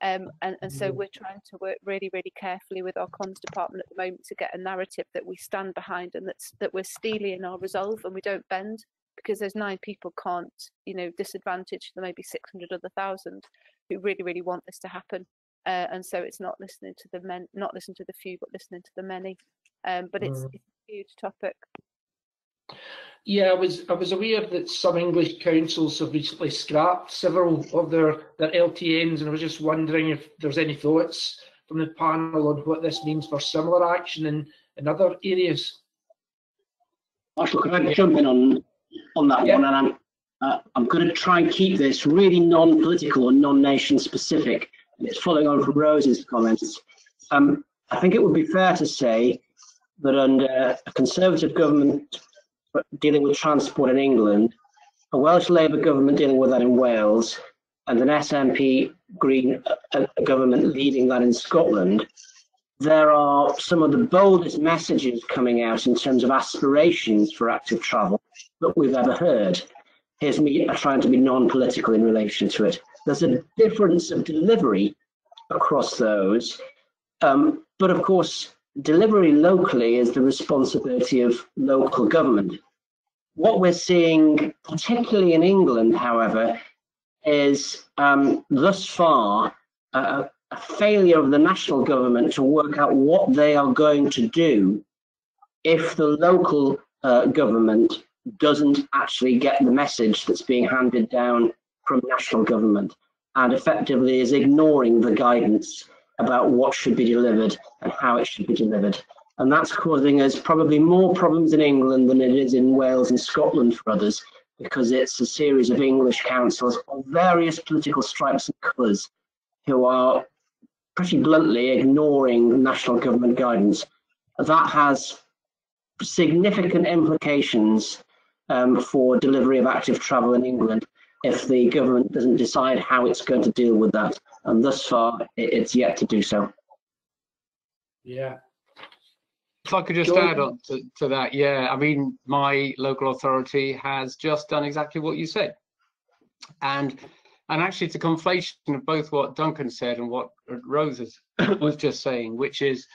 Um, and, and so Mhm. we're trying to work really, really carefully with our comms department at the moment to get a narrative that we stand behind and that's that we're steely in our resolve and we don't bend because those nine people can't, you know, disadvantage the maybe 600 other thousand who really, really want this to happen. Uh, and so it's not listening to the men, not listening to the few, but listening to the many. Um, but it's, Mm. it's a huge topic. Yeah, I was I was aware that some English councils have recently scrapped several of their their LTNs, and I was just wondering if there's any thoughts from the panel on what this means for similar action in, in other areas. Marshall, can I jump in on on that Yeah. one? And I'm uh, I'm going to try and keep this really non-political and non-nation specific. And it's following on from Rose's comments. Um, I think it would be fair to say that under a Conservative government dealing with transport in England, a Welsh Labour government dealing with that in Wales, and an SNP Green uh, government leading that in Scotland, there are some of the boldest messages coming out in terms of aspirations for active travel that we've ever heard. Here's me trying to be non-political in relation to it. There's a difference of delivery across those, um, but of course, delivery locally is the responsibility of local government. What we're seeing, particularly in England, however, is um, thus far a, failure of the national government to work out what they are going to do if the local uh, government doesn't actually get the message that's being handed down from national government and effectively is ignoring the guidance about what should be delivered and how it should be delivered. And that's causing us probably more problems in England than it is in Wales and Scotland for others, because it's a series of English councils of various political stripes and colours who are pretty bluntly ignoring national government guidance. That has significant implications um, for delivery of active travel in England if the government doesn't decide how it's going to deal with that. And thus far, it's yet to do so. Yeah. If I could just John? add on to, to that, yeah, I mean, my local authority has just done exactly what you said. And and actually it's a conflation of both what Duncan said and what Rose was just saying, which is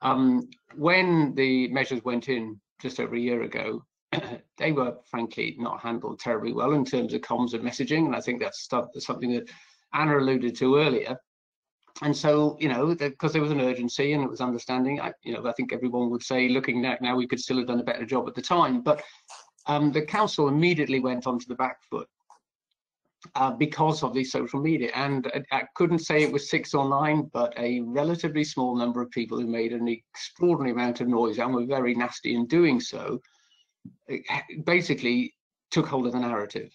um, when the measures went in just over a year ago, they were frankly not handled terribly well in terms of comms and messaging. And I think that's stuff, something that Anna alluded to earlier. And so, you know, because there was an urgency and it was understanding, I, you know, I think everyone would say, looking back now, we could still have done a better job at the time. But um, the council immediately went onto the back foot uh, because of the social media. And I, I couldn't say it was six or nine, but a relatively small number of people who made an extraordinary amount of noise and were very nasty in doing so, basically took hold of the narrative.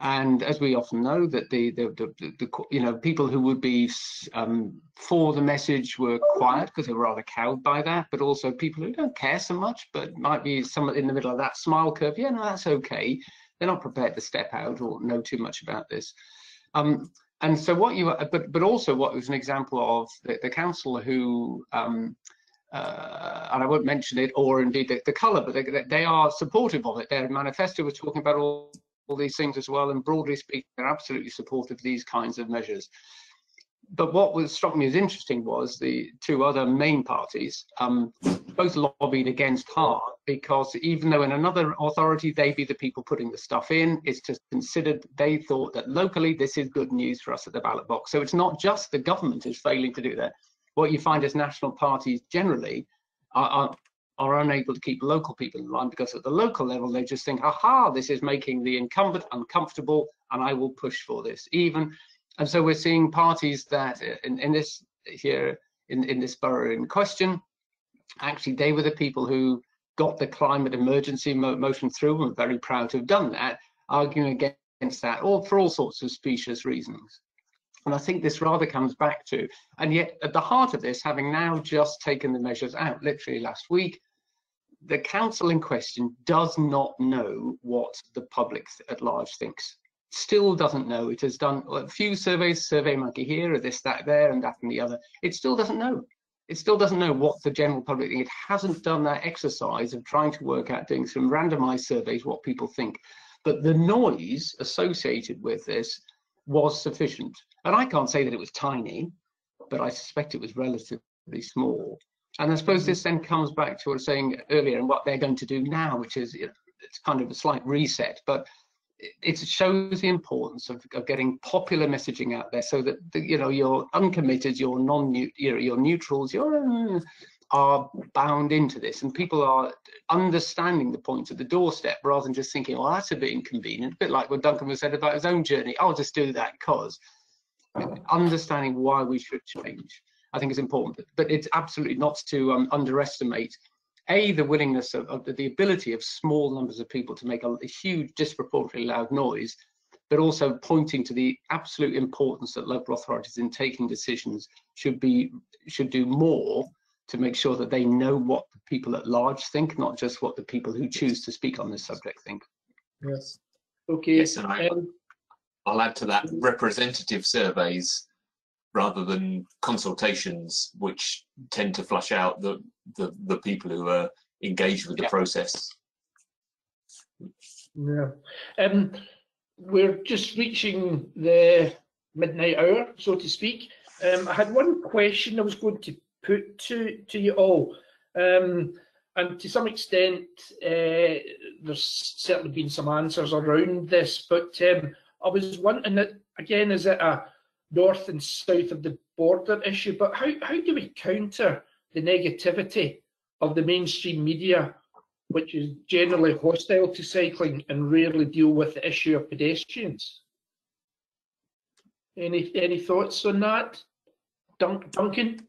And as we often know, that the the, the, the, you know people who would be um, for the message were quiet because they were rather cowed by that, but also people who don't care so much, but might be somewhat in the middle of that smile curve. Yeah, no, that's okay they're not prepared to step out or know too much about this. Um, and so what you, but but also what was an example of the, the council who, um, uh, and I won't mention it, or indeed the, the colour, but they, they are supportive of it. Their manifesto was talking about all, all these things as well, and broadly speaking, they're absolutely supportive of these kinds of measures but what was struck me as interesting was the two other main parties um, both lobbied against hard because even though in another authority they be the people putting the stuff in, it's just considered they thought that locally this is good news for us at the ballot box. So it's not just the government is failing to do that. What you find is national parties generally are, are, are unable to keep local people in line because at the local level they just think, aha, this is making the incumbent uncomfortable and I will push for this. Even and so we're seeing parties that uh, in, in this here in, in this borough in question, actually they were the people who got the climate emergency mo motion through and we're very proud to have done that, arguing against that, or for all sorts of specious reasons. And I think this rather comes back to, and yet at the heart of this, having now just taken the measures out literally last week, the council in question does not know what the public at large thinks still doesn't know. It has done a few surveys, Survey Monkey here, or this, that, there, and that, and the other. It still doesn't know. It still doesn't know what the general public think. It hasn't done that exercise of trying to work out, doing some randomized surveys, what people think. But the noise associated with this was sufficient. And I can't say that it was tiny, but I suspect it was relatively small. And I suppose this then comes back to what I was saying earlier and what they're going to do now, which is it's kind of a slight reset. But it shows the importance of, of, getting popular messaging out there so that the, you know you're uncommitted you're non you're, you're neutrals you're uh, are bound into this and people are understanding the points at the doorstep rather than just thinking well that's a bit inconvenient a bit like what duncan was said about his own journey. I'll just do that because understanding why we should change i think is important but, it's absolutely not to um, underestimate a the willingness of, of the, the, ability of small numbers of people to make a, a, huge disproportionately loud noise but also pointing to the absolute importance that local authorities in taking decisions should be should do more to make sure that they know what the people at large think, not just what the people who choose to speak on this subject think. Yes. Okay. Yes, and I- um, I'll add to that representative surveys rather than consultations, which tend to flush out the, the, the people who are engaged with the Yeah. process. Yeah. Um, we're just reaching the midnight hour, so to speak. Um, I had one question I was going to put to to you all, um, and to some extent, uh, there's certainly been some answers around this. But um, I was wondering that again, is it a north and south of the border issue? But how how do we counter the negativity of the mainstream media which is generally hostile to cycling and rarely deal with the issue of pedestrians. Any any thoughts on that, Dun- Duncan?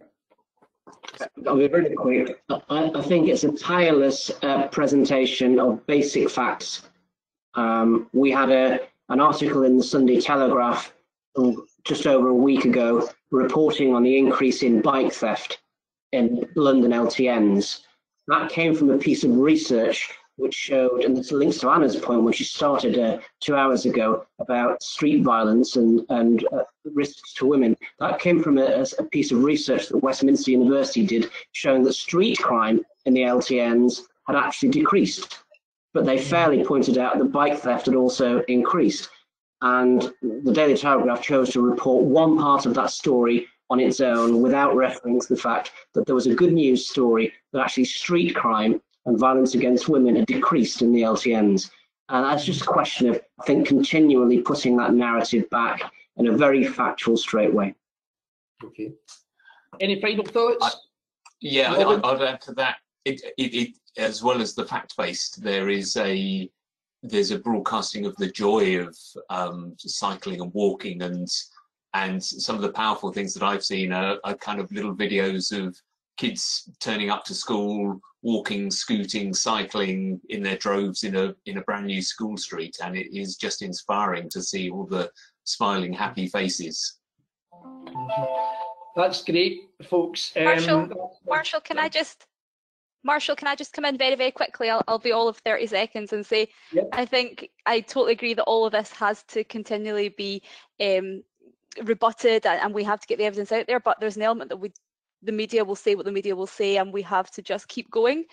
I'll be really quick. I, I think it's a tireless uh, presentation of basic facts. Um, we had a an article in the Sunday Telegraph um, just over a week ago reporting on the increase in bike theft in London LTNs. That came from a piece of research which showed, and this links to Anna's point when she started uh, two hours ago about street violence and, and uh, risks to women. That came from a, a piece of research that Westminster University did showing that street crime in the LTNs had actually decreased. But they fairly pointed out that bike theft had also increased. And the Daily Telegraph chose to report one part of that story on its own without referencing the fact that there was a good news story that actually street crime and violence against women had decreased in the LTNs. And that's just a question of, I think, continually putting that narrative back in a very factual, straight way. Okay. Any final thoughts? Yeah, Robin? I, I'd add to that. It, it, it, as well as the fact-based, there is a there's a broadcasting of the joy of um, cycling and walking, and and some of the powerful things that I've seen are, are kind of little videos of kids turning up to school, walking, scooting, cycling in their droves in a in a brand new school street, and it is just inspiring to see all the smiling, happy faces. That's great, folks. Um, Marshall, Marshall, can I just, Marshall, can I just come in very, very quickly? I'll, I'll be all of 30 seconds and say, Yep. I think I totally agree that all of this has to continually be um, rebutted and, and we have to get the evidence out there, but there's an element that we the media will say what the media will say and we have to just keep going.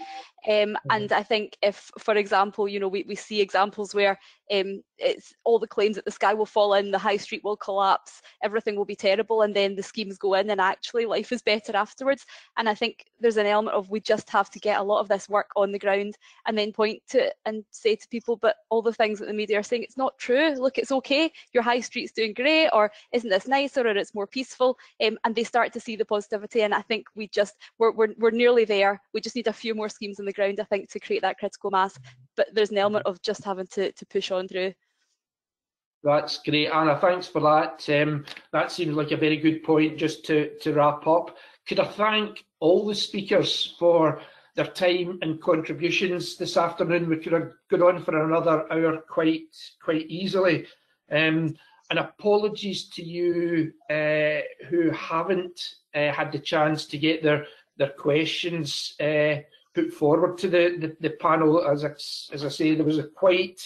Um, and i think if for example you know we, we see examples where um, it's all the claims that the sky will fall in the high street will collapse everything will be terrible and then the schemes go in and actually life is better afterwards. And i think there's an element of we just have to get a lot of this work on the ground and then point to it and say to people but all the things that the media are saying it's not true. Look it's okay. Your high street's doing great or isn't this nicer or it's more peaceful? Um, and they start to see the positivity and i think we just we're, we're, we're nearly there. We just need a few more schemes on the ground i think to create that critical mass but there's an element of just having to, to push on through That's great, Anna. Thanks for that. Um, that seems like a very good point just to, to wrap up. Could I thank all the speakers for their time and contributions this afternoon? We could have gone on for another hour quite quite easily. Um, and apologies to you uh, who haven't uh, had the chance to get their their questions uh, put forward to the, the, the panel. As I, as I say, there was a quite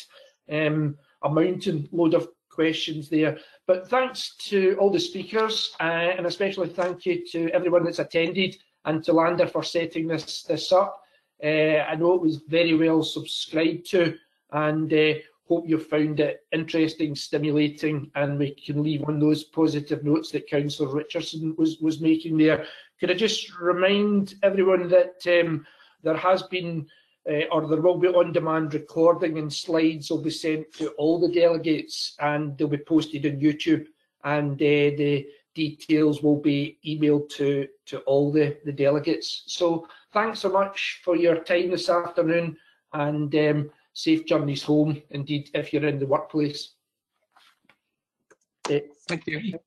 um, a mountain load of questions there. But thanks to all the speakers, uh, and especially thank you to everyone that's attended and to Landor for setting this this up. Uh, I know it was very well subscribed to, and uh, hope you found it interesting, stimulating, and we can leave on those positive notes that Councillor Richardson was was making there. Could I just remind everyone that um, there has been uh, or there will be on-demand recording and slides will be sent to all the delegates and they'll be posted on YouTube and uh, the details will be emailed to, to all the, the delegates. So thanks so much for your time this afternoon and um, safe journeys home, indeed, if you're in the workplace. Thank you.